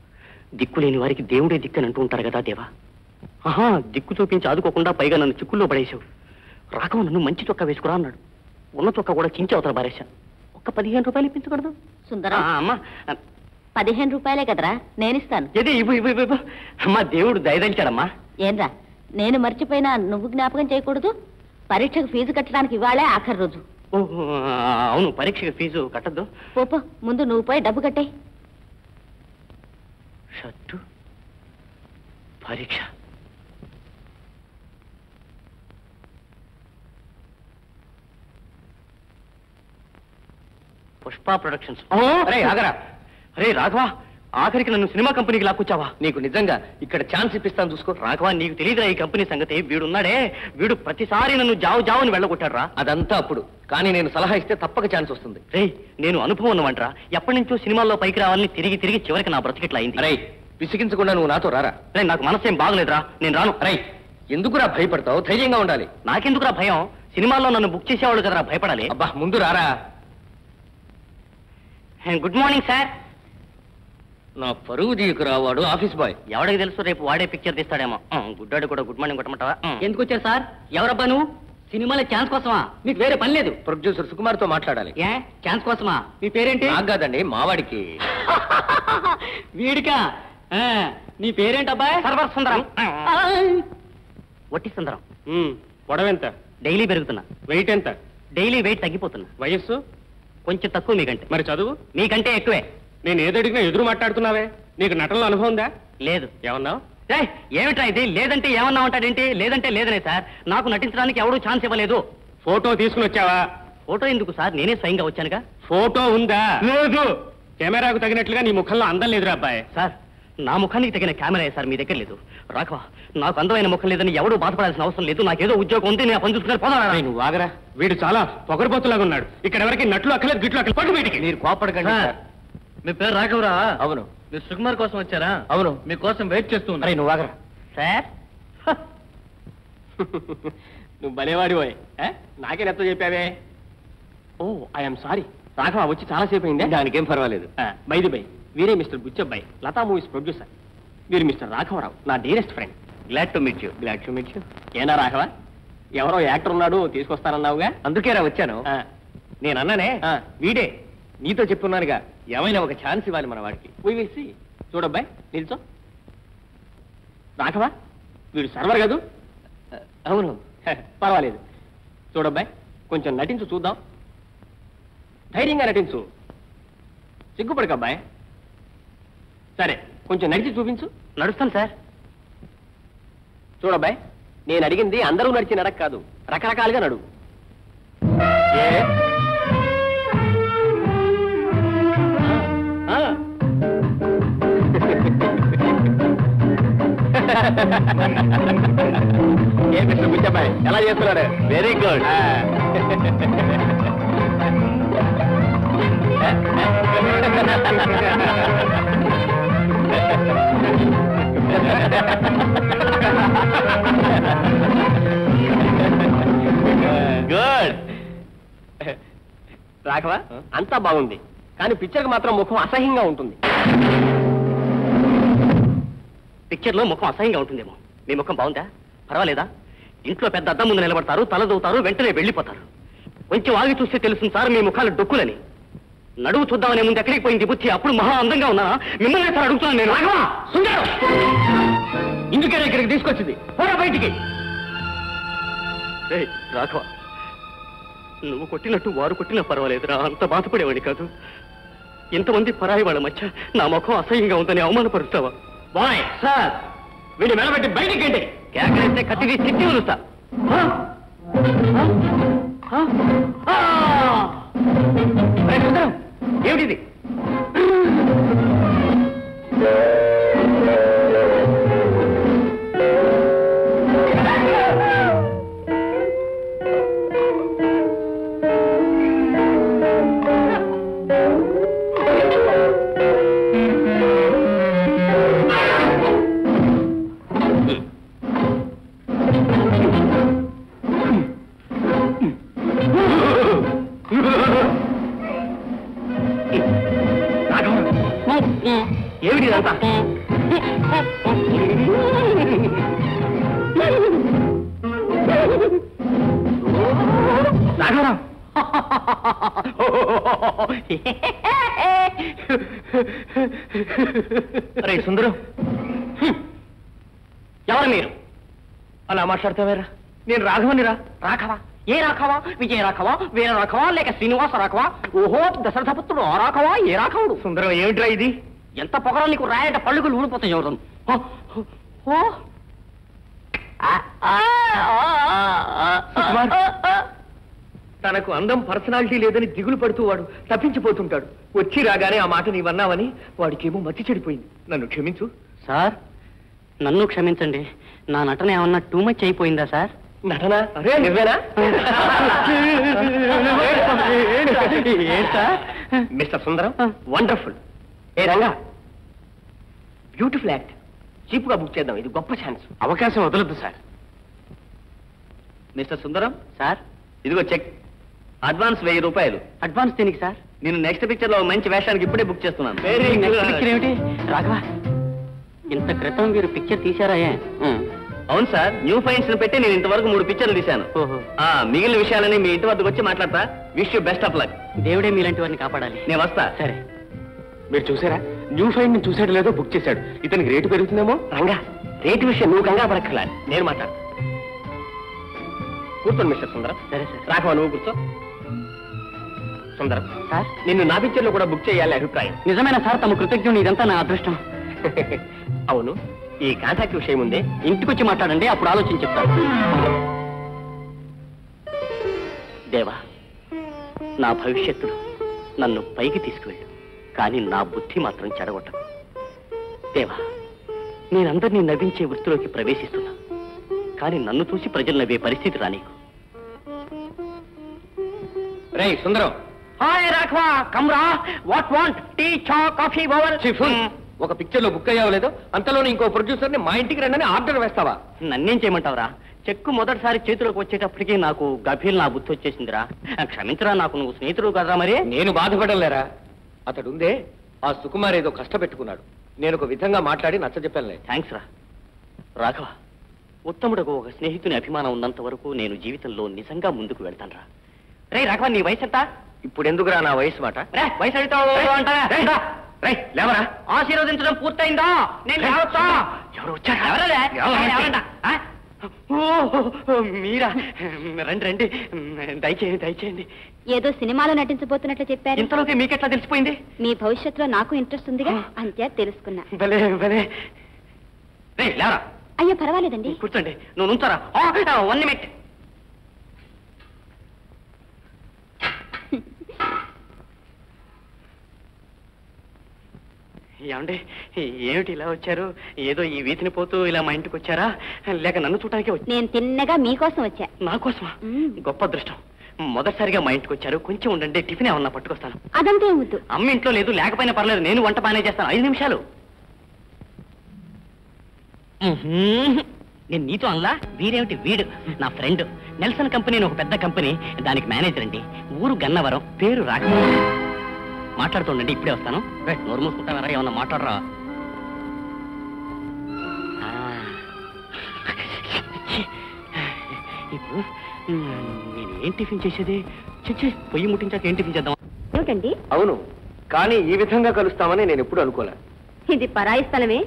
D: దిక్కు లేని వారికి దేవుడే దిక్కని అంటూ ఉంటారు కదా దేవా. ఆహా దిక్కు చూపించి ఆదుకోకుండా పైగా నన్ను చిక్కుల్లో పడేశావు. రాఘవ నన్ను మంచి చొక్కా వేసుకురా అన్నాడు. ఉన్న చొక్కా కూడా చించి అవతల పారేశా. ఒక్క పదిహేను రూపాయలు ఇప్పించకూడదు?
K: సుందరం.
D: అమ్మా.
K: పదిహేను రూపాయలే కదరా నేనిస్తాను.
D: ఏది ఇవ్వు ఇవ్వు ఇవ్వు, అమ్మా దేవుడు దయదలిచాడమ్మా.
K: ఏంరా నేను మర్చిపోయినా నువ్వు జ్ఞాపకం చేయకూడదు? పరీక్షకు ఫీజు కట్టడానికి ఇవాళే ఆఖరి రోజు.
D: అవును పరీక్షకి ఫీజు కట్టద్దు.
K: పోపో ముందు నువ్వు పోయి డబ్బు కట్టే.
D: షర్టు పరీక్ష. పుష్ప ప్రొడక్షన్స్. అరే ఆగరా. అరే రాఘవా. ఆఖరికి నన్ను సినిమా కంపెనీకి లాక్కొచ్చావా?
F: నీకు నిజంగా ఇక్కడ ఛాన్స్ ఇప్పిస్తాను చూసుకో.
D: రాఘవా నీకు తెలియదురా ఈ కంపెనీ సంగతి. వీడున్నాడే. వీడు ప్రతిసారి నన్ను జావు జావుని వెళ్ళగొట్టాడు రా
F: అదంతా అప్పుడు. కానీ నేను సలహా ఇస్తే తప్పక ఛాన్స్ వస్తుంది.
D: రే నేను అనుభవం ఉన్నవంటరా ఎప్పటి నుంచో సినిమాల్లో పైకి రావాలని తిరిగి తిరిగి చివరికి నా బ్రతికిట్లా అయింది
F: అరే విసిగించకుండా నువ్వు నాతో రారా?
D: రే నాకు మనసేం బాగలేదురా. నేను రాను.
F: అరే ఎందుకురా భయపడతావు? ధైర్యంగా ఉండాలి.
D: నాకెందుకురా భయం? సినిమాల్లో నన్ను బుక్ చేసేవాళ్ళు కదరా భయపడాలి.
F: అబ్బా ముందు రారా?
D: Good morning sir.
F: నా పరువు తీయకురా వాడు ఆఫీస్ బాయ్.
D: ఎవడికి తెలుసు రేపు వాడే పిక్చర్ తీస్తాడేమో. గుడ్డాడు కూడా గుడ్ మార్నింగ్ కొట్టమంటావా.
B: ఎందుకు వచ్చారు సార్? ఎవరబ్బా నువ్వు? సినిమాలో ఛాన్స్ కోసమా? మీకు వేరే పని లేదు.
F: ప్రొడ్యూసర్ సుకుమార్తో మాట్లాడాలి.
B: ఏ? ఛాన్స్ కోసమా? మీ పేరేంటి?
F: నాకు కాదండి మావాడికి.
B: వీడికా? ఆ, నీ పేరేంటబ్బాయ్?
D: సర్వర్ సుందరం వట్టి సుందరం.
G: పొడవెంత
D: డైలీ పెరుగుతున్నా.
G: వెయిట్ ఎంత?
D: డైలీ వెయిట్ తగ్గిపోతున్నా.
G: వయస్సు?
D: కొంచెం తక్కువ మీకంటే.
G: మరి చదువు?
D: మీకంటే ఎక్కువే.
G: నేను ఏదడిగినా ఎదురు మాట్లాడుతున్నావే నీకు నటనలో అనుభవం ఉందా?
D: లేదు.
G: ఏమన్నావు?
D: ఏయ్, ఏమిట్రా ఇది? లేదంటే ఏమన్నా ఉంటాడేంటి లేదంటే లేదనే సార్. నాకు నటించడానికి ఎవడూ ఛాన్స్ ఇవ్వలేదు.
G: ఫోటో తీసుకుని వచ్చావా?
D: ఫోటో ఎందుకు సార్? నేనే స్వయంగా వచ్చానుగా.
G: ఫోటో ఉందా? లేదు. కెమెరాకు తగినట్లుగా నీ ముఖంలో అందం లేదురా అబ్బాయి.
D: సార్ నా ముఖానికి తగిన కెమెరా సార్? మీ దగ్గర లేదు. రాఘవా నాకు అందమైన ముఖం లేదని ఎవడూ బాధపడాల్సిన అవసరం లేదు. నాకేదో ఉద్యోగం ఉంది నేను ఆ పని చూసుకుని పోదాం
G: నువ్వు వాగరా వీడు చాలా పొగరబోతులాగా ఉన్నాడు. ఇక్కడ ఎవరికి నట్లు అక్కలేదు గిట్లు అక్కలేదు పట్టు వీటికి
F: మీరు కోపడకండి.
B: మీ పేరు రాఘవరా?
F: అవును.
B: మీరు సుకుమార్ కోసం వచ్చారా?
F: అవును.
B: మీకోసం వెయిట్ చేస్తూ
F: అరే నువ్వు వాగరా
D: సార్?
F: నువ్వు భలేవాడి పోయి నాకే నెత్త చెప్పావే. ఓ ఐఎమ్ సారీ. రాఘవ వచ్చి చాలా సేపు అయింది. దానికేం పర్వాలేదు. బైది బై వీరే mister Buchabbai Lata movies producer. వీరు మిస్టర్ రాఘవరావు నా dearest friend.
D: Glad to meet you
F: glad to meet you ఏనా రాఘవ? ఎవరో యాక్టర్ ఉన్నాడు తీసుకొస్తానన్నావుగా? అందుకేరా వచ్చాను. నేను అన్నానే వీడే. నీతో చెప్తున్నానుగా ఏమైనా ఒక ఛాన్స్ ఇవ్వాలి మన వాడికి. వేసి చూడబ్బాయ్ నిల్చో. రాఘవ వీడు సర్వర్ కదూ. అవును. పర్వాలేదు. చూడబ్బాయ్ కొంచెం నటించు చూద్దాం. ధైర్యంగా నటించు. సిగ్గుపడకబ్బాయ్ సరే కొంచెం నడిచి చూపించు.
D: నడుస్తాను సార్.
F: చూడబ్బాయ్ నేను అడిగింది అందరూ నడిచి నడక కాదు. రకరకాలుగా నడువు ఏ? ఏ మిస్టర్ బుచ్చబ్బాయ్ ఎలా చేస్తున్నాడు? వెరీ గుడ్ గుడ్ రాఘవ అంతా బాగుంది. కానీ పిక్చర్కి మాత్రం ముఖం అసహ్యంగా ఉంటుంది.
D: పిక్చర్లో ముఖం అసహ్యంగా ఉంటుందేమో. మీ ముఖం బాగుందా? పర్వాలేదా? ఇంట్లో పెద్ద అద్దం ముందు నిలబడతారు తల దూతారు వెంటనే వెళ్ళిపోతారు. కొంచెం ఆగి చూస్తే తెలుస్తుంది సార్ మీ ముఖాలు డొక్కులని. నడువు చూద్దామనే ముందు ఎక్కడికి పోయింది బుచ్చి అప్పుడు మహా అందంగా ఉన్నానా మిమ్మల్ని సార్ అడుగుతున్నాను నేను. సుందరం!
F: ఇందుకేనా ఇక్కడికి తీసుకొచ్చింది.
D: పోరా బయటికి. రాఘవ. నువ్వు కొట్టినట్టు వారు కొట్టినా పర్వాలేదురా. అంత బాధపడేవాడి కాదు. ఇంతమంది పరాయి వాళ్ళ మధ్య నా ముఖం అసహ్యంగా ఉందని అవమానపరుస్తావా?
F: Bye sir. వీడి మెడబెట్టి బయటికి ఏంటి?
D: కేకలేస్తే కత్తికి తీసి తిట్టి ఏమిటిది? ఏమిటి ఇదంతా? అరే సుందరం.
A: ఎవరు మీరు? అలా మాట్లాడతావేరా? నేను రాఘవనిరా. రాఘవా? ఏ రాఘవా? విజయ రాఘవా? వీర రాఘవా? లేక శ్రీనివాస రాఘవా? ఓహో దశరథపుత్రుడు ఆ రాఘవా? ఏ రాఘవుడు? సుందరం ఏమిట్రా ఇది? ఎంత పొగరా నీకు రాయట పళ్ళుగులు ఊడిపోతాయి ఎవరు.
F: తనకు అందం పర్సనాలిటీ లేదని దిగులు పడుతూ వాడు తప్పించిపోతుంటాడు. వచ్చి రాగానే ఆ మాట నీవన్నావని వాడికేమో మతి చెడిపోయింది. నన్ను క్షమించు.
D: సార్ నన్ను క్షమించండి. నా నటన ఏమన్నా టూ మచ్ అయిపోయిందా సార్?
F: నటన? అరే నువ్వేనా? Mister Sundaram wonderful. ఏ రంగా? బ్యూటిఫుల్ యాక్ట్ చీప్గా బుక్ చేద్దాం. ఇది గొప్ప ఛాన్స్
I: అవకాశం వదలొద్దు సార్.
A: Mister Sundaram
D: sir?
A: ఇదిగో చెక్. అడ్వాన్స్ వెయ్యి రూపాయలు.
D: అడ్వాన్స్ దేనికి సార్?
A: నేను నెక్స్ట్ పిక్చర్లో మంచి వేషానికి ఇప్పుడే బుక్ చేస్తున్నాను.
D: పిక్చర్ ఏమిటి? రాఘవ ఇంత క్రితం మీరు పిక్చర్ తీశారా ఏ?
A: అవును సార్. న్యూ ఫైన్స్ పెట్టి నేను ఇంతవరకు మూడు పిక్చర్లు తీశాను.
D: ఓహో.
A: ఆ మిగిలిన విషయాలని మీ ఇంటి వద్దకు వచ్చి మాట్లాడతా. Wish you best of luck
D: దేవుడే మీలాంటి వారిని కాపాడాలి.
A: నేను వస్తా.
D: సరే.
I: మీరు చూసారా? న్యూ ఫైన్ని చూసాడు లేదో బుక్ చేశాడు. ఇతనికి రేటు పెరుగుతుందేమో?
F: రంగా రేటు విషయం నువ్వు కంగారు పడక్కర్లా నేను మాట్లాడు కూర్చోండి మిస్టర్ సుందరం.
D: సరే సార్.
F: రాఘవ నువ్వు కూర్చో. సుందరం
D: సార్?
F: నిన్ను నా పిక్చర్లో కూడా బుక్ చేయాలి అభిప్రాయం.
D: నిజమైన సార్ తమ కృతజ్ఞుని ఇదంతా నా అదృష్టం.
F: అవును ఈ కాంటాక్ట్ విషయం ఉందే.
D: ఇంటికి వచ్చి మాట్లాడండి అప్పుడు ఆలోచించి చెప్తాను. దేవా నా భవిష్యత్తులో నన్ను పైకి తీసుకువెళ్ళు. కానీ నా బుద్ధి మాత్రం చెడగొట్టకు దేవా నేనందరినీ నవ్వించే వృత్తిలోకి ప్రవేశిస్తున్నా. కానీ నన్ను చూసి ప్రజలు నవ్వే పరిస్థితి రానీకు
F: రే సుందరం.
D: హాయ్ రాఘవా కమ్రా వాట్ వాంట్ టీ చా కాఫీ ఓవర్
F: ఒక పిక్చర్లో బుక్ అయ్యావు లేదో అంతలోనే ఇంకో ప్రొడ్యూసర్ని మా ఇంటికి రండి ఆర్డర్ వేస్తావా?
D: నన్నేం చేయమంటావురా? చెక్కు మొదటిసారి చేతిలోకి వచ్చేటప్పటికి నాకు గభీర్ నా బుద్ధి వచ్చేసిందిరా. క్షమించరా నాకు నువ్వు స్నేహితుడు కదరా మరి.
F: నేను బాధపడలేరా? అతడు ఉందే ఆ సుకుమార్ ఏదో కష్టపెట్టుకున్నాడు నేను ఒక విధంగా మాట్లాడి నచ్చ చెప్పానులే
D: థ్యాంక్స్ రా రాఘవ ఉత్తముడకు ఒక స్నేహితుని అభిమానం ఉన్నంత వరకు నేను జీవితంలో నిజంగా ముందుకు వెళ్తాను రా రే రాఘవ నీ వయసు ఎంత
F: ఇప్పుడు ఎందుకురా నా వయసు మాట
D: రే వయసు అడుగుతావు అంటారా?
F: రేయ్,
D: రా.
F: రేయ్, లేవరా
D: ఆశీర్వదించడం పూర్తయిందా నేను?
F: ఎవరు వచ్చారా?
D: ఎవరంట? ఆ? మీరా? రండి రండి. దయచేయండి దయచేయండి.
E: ఏదో సినిమాలో నటించబోతున్నట్లు చెప్పారు.
D: ఇంతలోకి మీకెట్లా తెలిసిపోయింది?
E: మీ భవిష్యత్తులో నాకు ఇంట్రెస్ట్ ఉందిగా అంతే తెలుసుకున్నా.
D: భలే భలే.
E: అయ్యో పర్వాలేదండి.
D: కూర్చోండి. నువ్వు నుంచారా. One minute. ఏమండి ఏమిటి ఇలా వచ్చారు? ఏదో ఈ వీధిని పోతూ ఇలా మా ఇంటికి వచ్చారా? లేక నన్ను చూడటానికే
E: నేను తిన్నగా మీకోసం వచ్చా.
D: నా కోసమా. గొప్ప అదృష్టం. మొదటిసారిగా మా ఇంటికి వచ్చారు. కొంచెం ఉండండి టిఫిన్ ఏమన్నా పట్టుకొస్తాను.
E: అదంతే వద్దు.
D: అమ్మ ఇంట్లో లేదు లేకపోయినా పర్లేదు నేను వంట బాగానే చేస్తాను. ఐదు నిమిషాలు. నేను నీతో అనలా? వీరేమిటి వీడు? నా ఫ్రెండ్. నెల్సన్ కంపెనీ ఒక పెద్ద కంపెనీ. దానికి మేనేజర్ అండి. ఊరు గన్నవరం పేరు రాక మాట్లాడుతుండండి ఇప్పుడే వస్తాను. రే, నోరు మూసుకుంటావరా ఏమన్నా మాట్లాడరా. ఇప్పుడు నేను ఏం టిఫిన్ చేసేది? చిచ్చి పొయ్యి ముట్టించాక ఏం టిఫిన్ చేద్దాం
K: ఏమిటండి?
F: అవును కానీ ఈ విధంగా కలుస్తామని నేను ఎప్పుడు అనుకోలే.
K: ఇది పరాయి స్థలమే.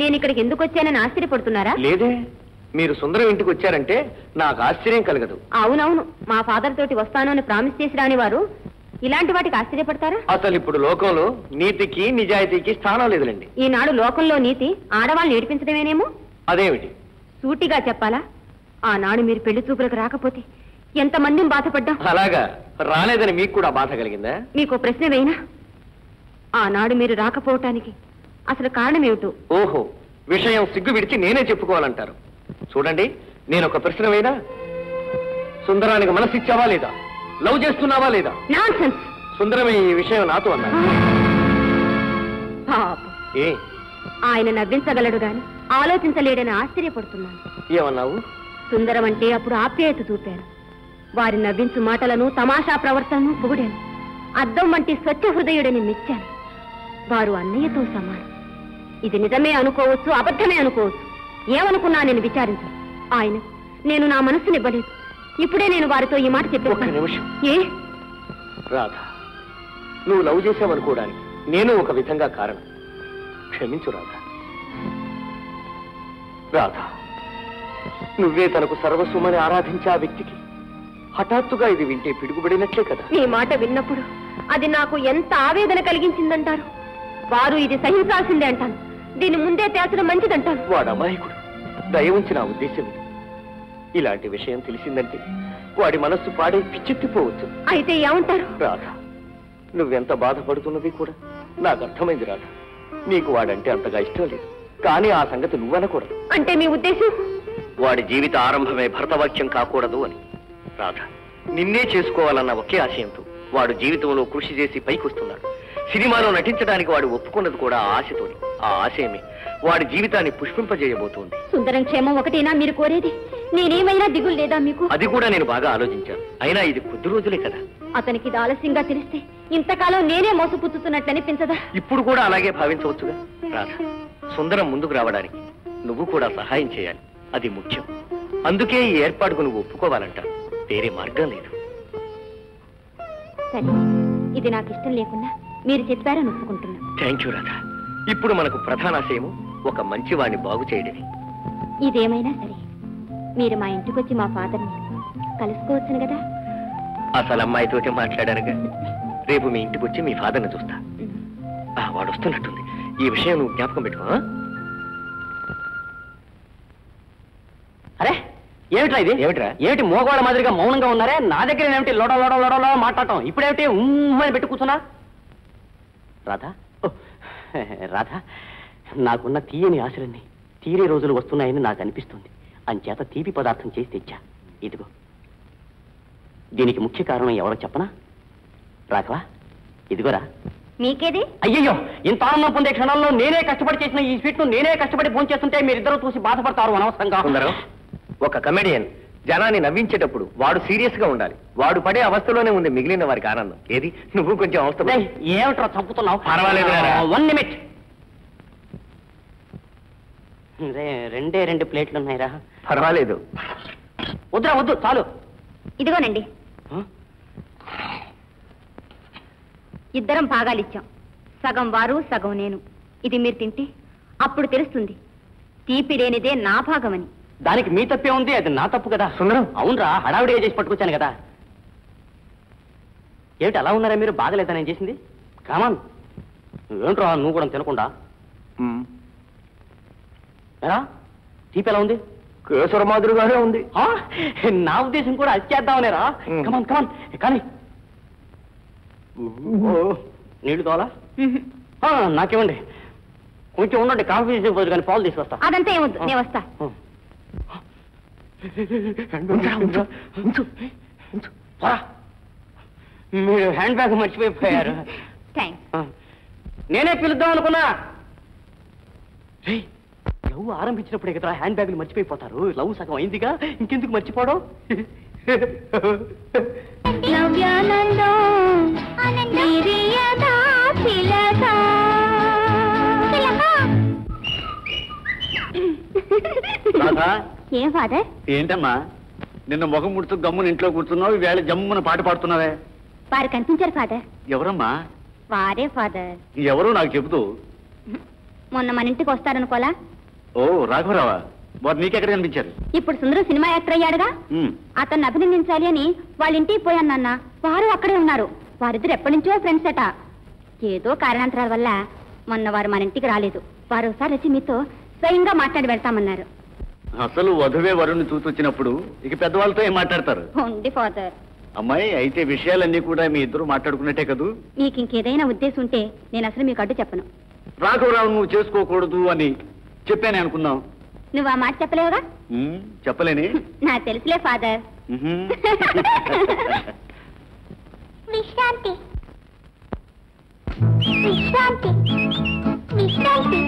K: నేను ఇక్కడికి ఎందుకు వచ్చానని ఆశ్చర్యపడుతున్నారా?
F: లేదే మీరు సుందరం ఇంటికి వచ్చారంటే నాకు ఆశ్చర్యం కలగదు.
K: అవునవును మా ఫాదర్ తోటి వస్తాను అని ప్రామిస్ చేసి రాని వారు ఇలాంటి వాటికి ఆశ్చర్యపడతారా?
F: అసలు ఇప్పుడు లోకంలో నీతికి నిజాయితీకి స్థానం లేదులేండి.
K: ఈనాడు లోకంలో నీతి ఆడవాళ్ళు నేర్పించడమేనేమో
F: అదేమిటి?
K: సూటిగా చెప్పాలా? ఆనాడు మీరు పెళ్ళి చూపులకు రాకపోతే ఎంతమందిని బాధపడ్డాం?
F: అలాగా? రాలేదని మీకు కూడా బాధ కలిగిందా?
K: మీకు ప్రశ్న వేయినా? ఆనాడు మీరు రాకపోవటానికి అసలు కారణమేమిటో?
F: ఓహో విషయం సిగ్గు విడిచి నేనే చెప్పుకోవాలంటారు. చూడండి నేను ఒక ప్రశ్న వేయనా? సుందరానికి మనసిచ్చావా లేదా? లవ్ చేస్తున్నావా లేదా?
K: నాన్సెన్స్.
F: సుందరమే ఈ విషయం నాతో అన్నారు
K: పాపం.
F: ఏ?
K: ఆయన నవ్వించగలడు గాని ఆలోచించలేడని ఆశ్చర్యపడుతున్నాను.
F: ఏమన్నావు?
K: సుందరం అంటే అప్పుడు ఆప్యాయత చూపాను. వారి నవ్వించు మాటలను తమాషా ప్రవర్తనను పొగిడాను. అద్దం వంటి స్వచ్ఛ హృదయుడని మెచ్చాను. వారు అన్నయ్యతో సమానం. ఇది నిజమే అనుకోవచ్చు అబద్ధమే అనుకోవచ్చు. ఏమనుకున్నా నేను విచారించను. ఆయన నేను నా మనస్సునివ్వలేదు ఇప్పుడే నేను వారితో ఈ మాట
F: ఒక్క
K: చెప్పేస్తాను
F: నిమిషం.
K: ఏ?
F: రాధ నువ్వు లవ్ చేసావనుకోవడానికి నేను ఒక విధంగా కారణం. క్షమించు రాధ. రాధ నువ్వే తనకు సర్వస్వమని ఆరాధించే ఆ వ్యక్తికి. హఠాత్తుగా ఇది వింటే పిడుగుబడినట్లే కదా.
K: నీ మాట విన్నప్పుడు అది నాకు ఎంత ఆవేదన కలిగించిందంటారు? వారు ఇది సహించాల్సిందే అంటాను. దీని ముందే తేల్చడం మంచిదంటాను.
F: వాడు అమాయకుడు. దయ ఉంచి నా ఉద్దేశం. ఇలాంటి విషయం తెలిసిందంటే వాడి మనస్సు పాడై పిచ్చెత్తిపోవచ్చు
K: అయితే ఏమంటారు?
F: రాధ నువ్వెంత బాధపడుతున్నది కూడా? నాకు అర్థమైంది రాధ. నీకు వాడంటే అంతగా ఇష్టం లేదు. కానీ ఆ సంగతి నువ్వనకూడదు.
K: అంటే మీ ఉద్దేశం?
F: వాడి జీవిత ఆరంభమే భరతవాక్యం కాకూడదు అని. రాధ నిన్నే చేసుకోవాలన్న ఒకే ఆశయంతో వాడు జీవితంలో కృషి చేసి పైకొస్తున్నాడు. సినిమాలో నటించడానికి వాడు ఒప్పుకున్నది కూడా ఆశతోని. ఆ ఆశయమే. వాడి జీవితాన్ని పుష్పింపజేయబోతోంది.
K: సుందరం క్షేమం ఒకటేనా మీరు కోరేది? నేనేమైనా దిగులు లేదా మీకు?
F: అది కూడా నేను బాగా ఆలోచించాను. అయినా ఇది కొద్ది రోజులే కదా.
K: అతనికి ఇది ఆలస్యంగా తెలిస్తే ఇంతకాలం నేనే మోసపుచ్చుతున్నట్లు అనిపించదా?
F: ఇప్పుడు కూడా అలాగే భావించవచ్చుగా? రాధ సుందరం ముందుకు రావడానికి నువ్వు కూడా సహాయం చేయాలి. అది ముఖ్యం. అందుకే ఈ ఏర్పాటుకు నువ్వు ఒప్పుకోవాలంట వేరే మార్గం లేదు.
K: సరే ఇది నాకు ఇష్టం లేకున్నా మీరు చెప్పారని ఒప్పుకుంటున్నా
F: థ్యాంక్ యూ రాధ. ఇప్పుడు మనకు ప్రధానాశయము ఒక మంచి వాడిని బాగు చేయడమే.
K: ఇదేమైనా సరే మీరు మా ఇంటికి వచ్చి మా ఫాదర్ని కలుసుకోవచ్చును కదా?
F: అసలు అమ్మాయితోటి మాట్లాడారుగా రేపు మీ ఇంటికి వచ్చి మీ ఫాదర్ని చూస్తా. ఆ, వాడు వస్తున్నట్టుంది ఈ విషయం నువ్వు జ్ఞాపకం పెట్టుకో?
D: అరే ఏమిట్రా ఇది?
F: ఏమిట్రా?
D: ఏమిటి మోగవాళ్ళ మాదిరిగా మౌనంగా ఉన్నారే? నా దగ్గర ఏమిటి లోడ లోడ లోడ లోడ మాట్లాడటం? ఇప్పుడేమిటి ఉమ్మని పెట్టి కూర్చున్నా? రాధా? రాధా? నాకున్న తీయని ఆశలన్నీ తీరే రోజులు వస్తున్నాయని నాకు అనిపిస్తుంది. అంచేత తీపి పదార్థం చేసి తెచ్చా. ఇదిగో. దీనికి ముఖ్య కారణం ఎవరో చెప్పనా? రాఘవా ఇదిగోరా.
K: మీకేది?
D: అయ్యయ్యో ఇంత ఆనందం పొందే క్షణాల్లో నేనే కష్టపడి చేసిన ఈ స్వీట్ను నేనే కష్టపడి ఫోన్ చేస్తుంటే మీరిద్దరూ చూసి బాధపడతారు అనవసరంగా.
F: సుందరం ఒక కమెడియన్ జనాన్ని నవ్వించేటప్పుడు వాడు సీరియస్గా ఉండాలి. వాడు పడే అవస్థలోనే ఉంది మిగిలిన వారికి ఆనందం. ఏది? నువ్వు కొంచెం అవస్థ
D: ఏమిట్రా చంపుతున్నావు?
F: పర్వాలేదు.
D: వన్ నిమిట్ రెండే రెండు ప్లేట్లు ఉన్నాయిరా
F: పర్వాలేదు.
D: వద్దురా వద్దు చాలు.
K: ఇదిగోనండి? ఇద్దరం భాగాలిచ్చాం సగం వారు సగం నేను. ఇది మీరు తింటే అప్పుడు తెలుస్తుంది. తీపి లేనిదే నా భాగమని.
D: దానికి మీ తప్పే ఉంది అది నా తప్పు కదా.
F: సుందరం.
D: అవునరా హడావిడిగా చేసి పట్టుకొచ్చాను కదా. ఏమిటి అలా ఉన్నారా మీరు? బాగలేదా నేను చేసింది? కామన్ ఏంట్రా నువ్వు కూడా తినకుండా? ఎరా తీపి ఎలా ఉంది?
F: కేసర మాదిరిగానే ఉంది.
D: ఆ, నా ఉద్దేశం కూడా అది చేద్దామనేరా. కమాన్ కమాన్ కానీ నీళ్ళు తోలా ఆ, నాకేమండి. కొంచెం ఉండండి కాఫీ తీసుకోవచ్చు కానీ పాలు తీసుకొస్తా.
K: అదంతా ఏమొద్దు నేను వస్తా.
D: మీరు హ్యాండ్ బ్యాగ్ మర్చిపోయిపోయారు. నేనే పిలుద్దాం అనుకున్నా. లవ్ ఆరంభించినప్పుడే కదా హ్యాండ్ బ్యాగులు మర్చిపోయిపోతారు. లవ్ సగం అయిందిగా ఇంకెందుకు మర్చిపోవడం?
K: ఏం ఫాదర్?
H: ఏంటమ్మా? నిన్న ముఖం ముడుతూ గమ్మున ఇంట్లో కూర్చున్నావు ఈవేళ జమ్మున పాట పాడుతున్నావే.
K: వారు కనిపించారు ఫాదర్.
H: ఎవరమ్మా?
K: వారే ఫాదర్.
H: ఎవరు నాకు చెబుతూ.
K: మొన్న మన ఇంటికి వస్తారనుకోలా?
H: ఓ రాఘవరావా వారు నీకెక్కడ కనిపించారు?
K: ఇప్పుడు సుందరం సినిమా యాక్టర్ అయ్యాడుగా? అతన్ని అభినందించాలి అని వాళ్ళ ఇంటికి పోయాను వారు అక్కడే ఉన్నారు. వారిద్దరు ఎప్పటి నుంచో ఫ్రెండ్స్ అట. ఏదో కారణాంతరాల వల్ల మొన్న వారు మన ఇంటికి రాలేదు. వారు ఒకసారి వచ్చి మీతో స్వయంగా మాట్లాడి వెళ్తామన్నారు.
H: అసలు వధువే వరుణ్ణి చూసొచ్చినప్పుడు ఇక పెద్దవాళ్ళతో ఏం మాట్లాడతారు?
K: ఫాదర్.
H: అమ్మాయి అయితే విషయాలన్నీ కూడా మీ ఇద్దరు మాట్లాడుకున్నట్టే కదూ?
K: మీకు ఇంకేదైనా ఉద్దేశం ఉంటే నేను అసలు మీకు అడ్డు చెప్పను.
H: రాఘవరావు నువ్వు చేసుకోకూడదు అని చెప్పానే అనుకుందాం.
K: నువ్వు ఆ మాట చెప్పలేవుగా?
H: చెప్పలేని.
K: నాకు తెలుసులే ఫాదర్. విశ్రాంతి. విశ్రాంతి. విశ్రాంతి.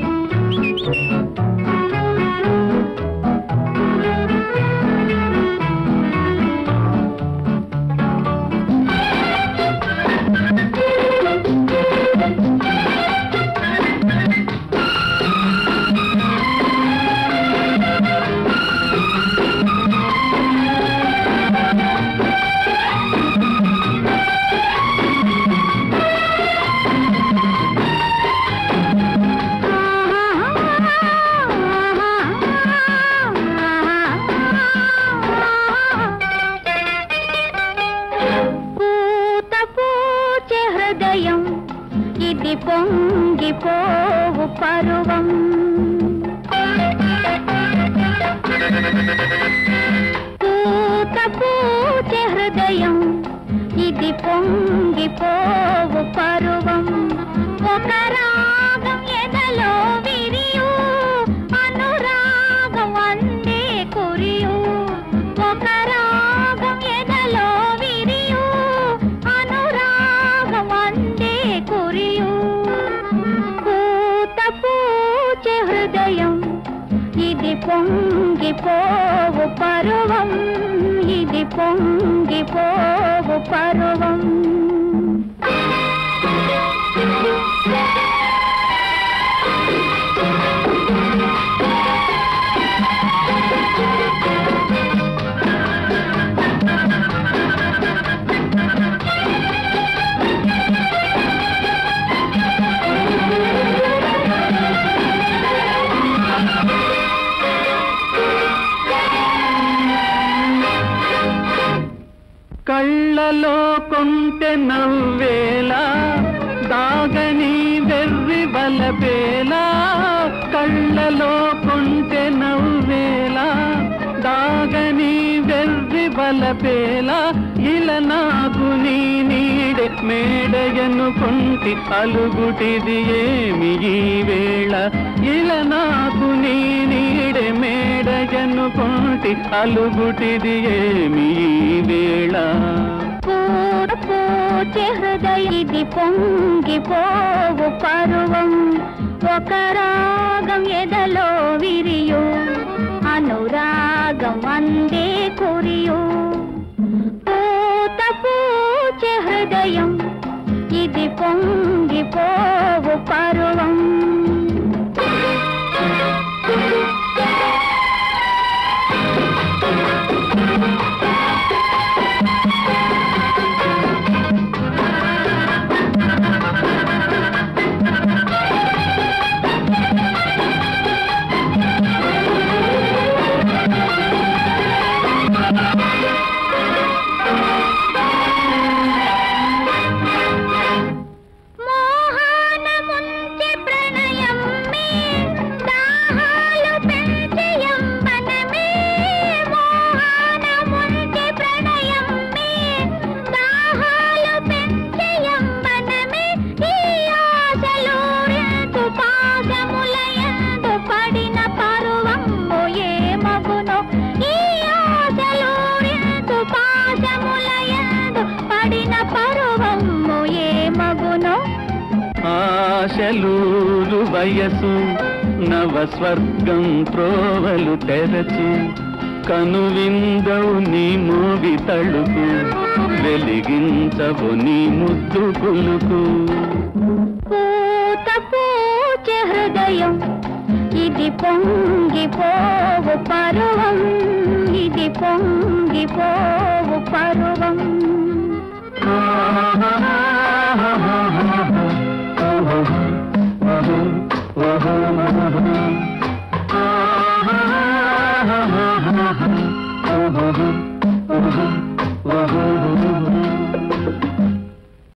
L: నీడే కొంటి అలుగుటిది ఏమి వేళ.
M: పూడ పూచే పొంగిపోవు పరువం. ఒక రాగం ఎదలో విరియు అనురాగం అందే కురియు. పూత పూచే హృదయం ఇది పొంగిపోవు పరువం.
L: వయసు నవ స్వర్గం త్రోవలు తెరచు. కనువిందవు నీ మోగి తళుకు. వెలిగించవు నీ ముద్దు పులుకు.
M: పూత పూచే హృదయం ఇది పొంగిపోవు పరువం. ఇది పొంగిపోవు పరువం.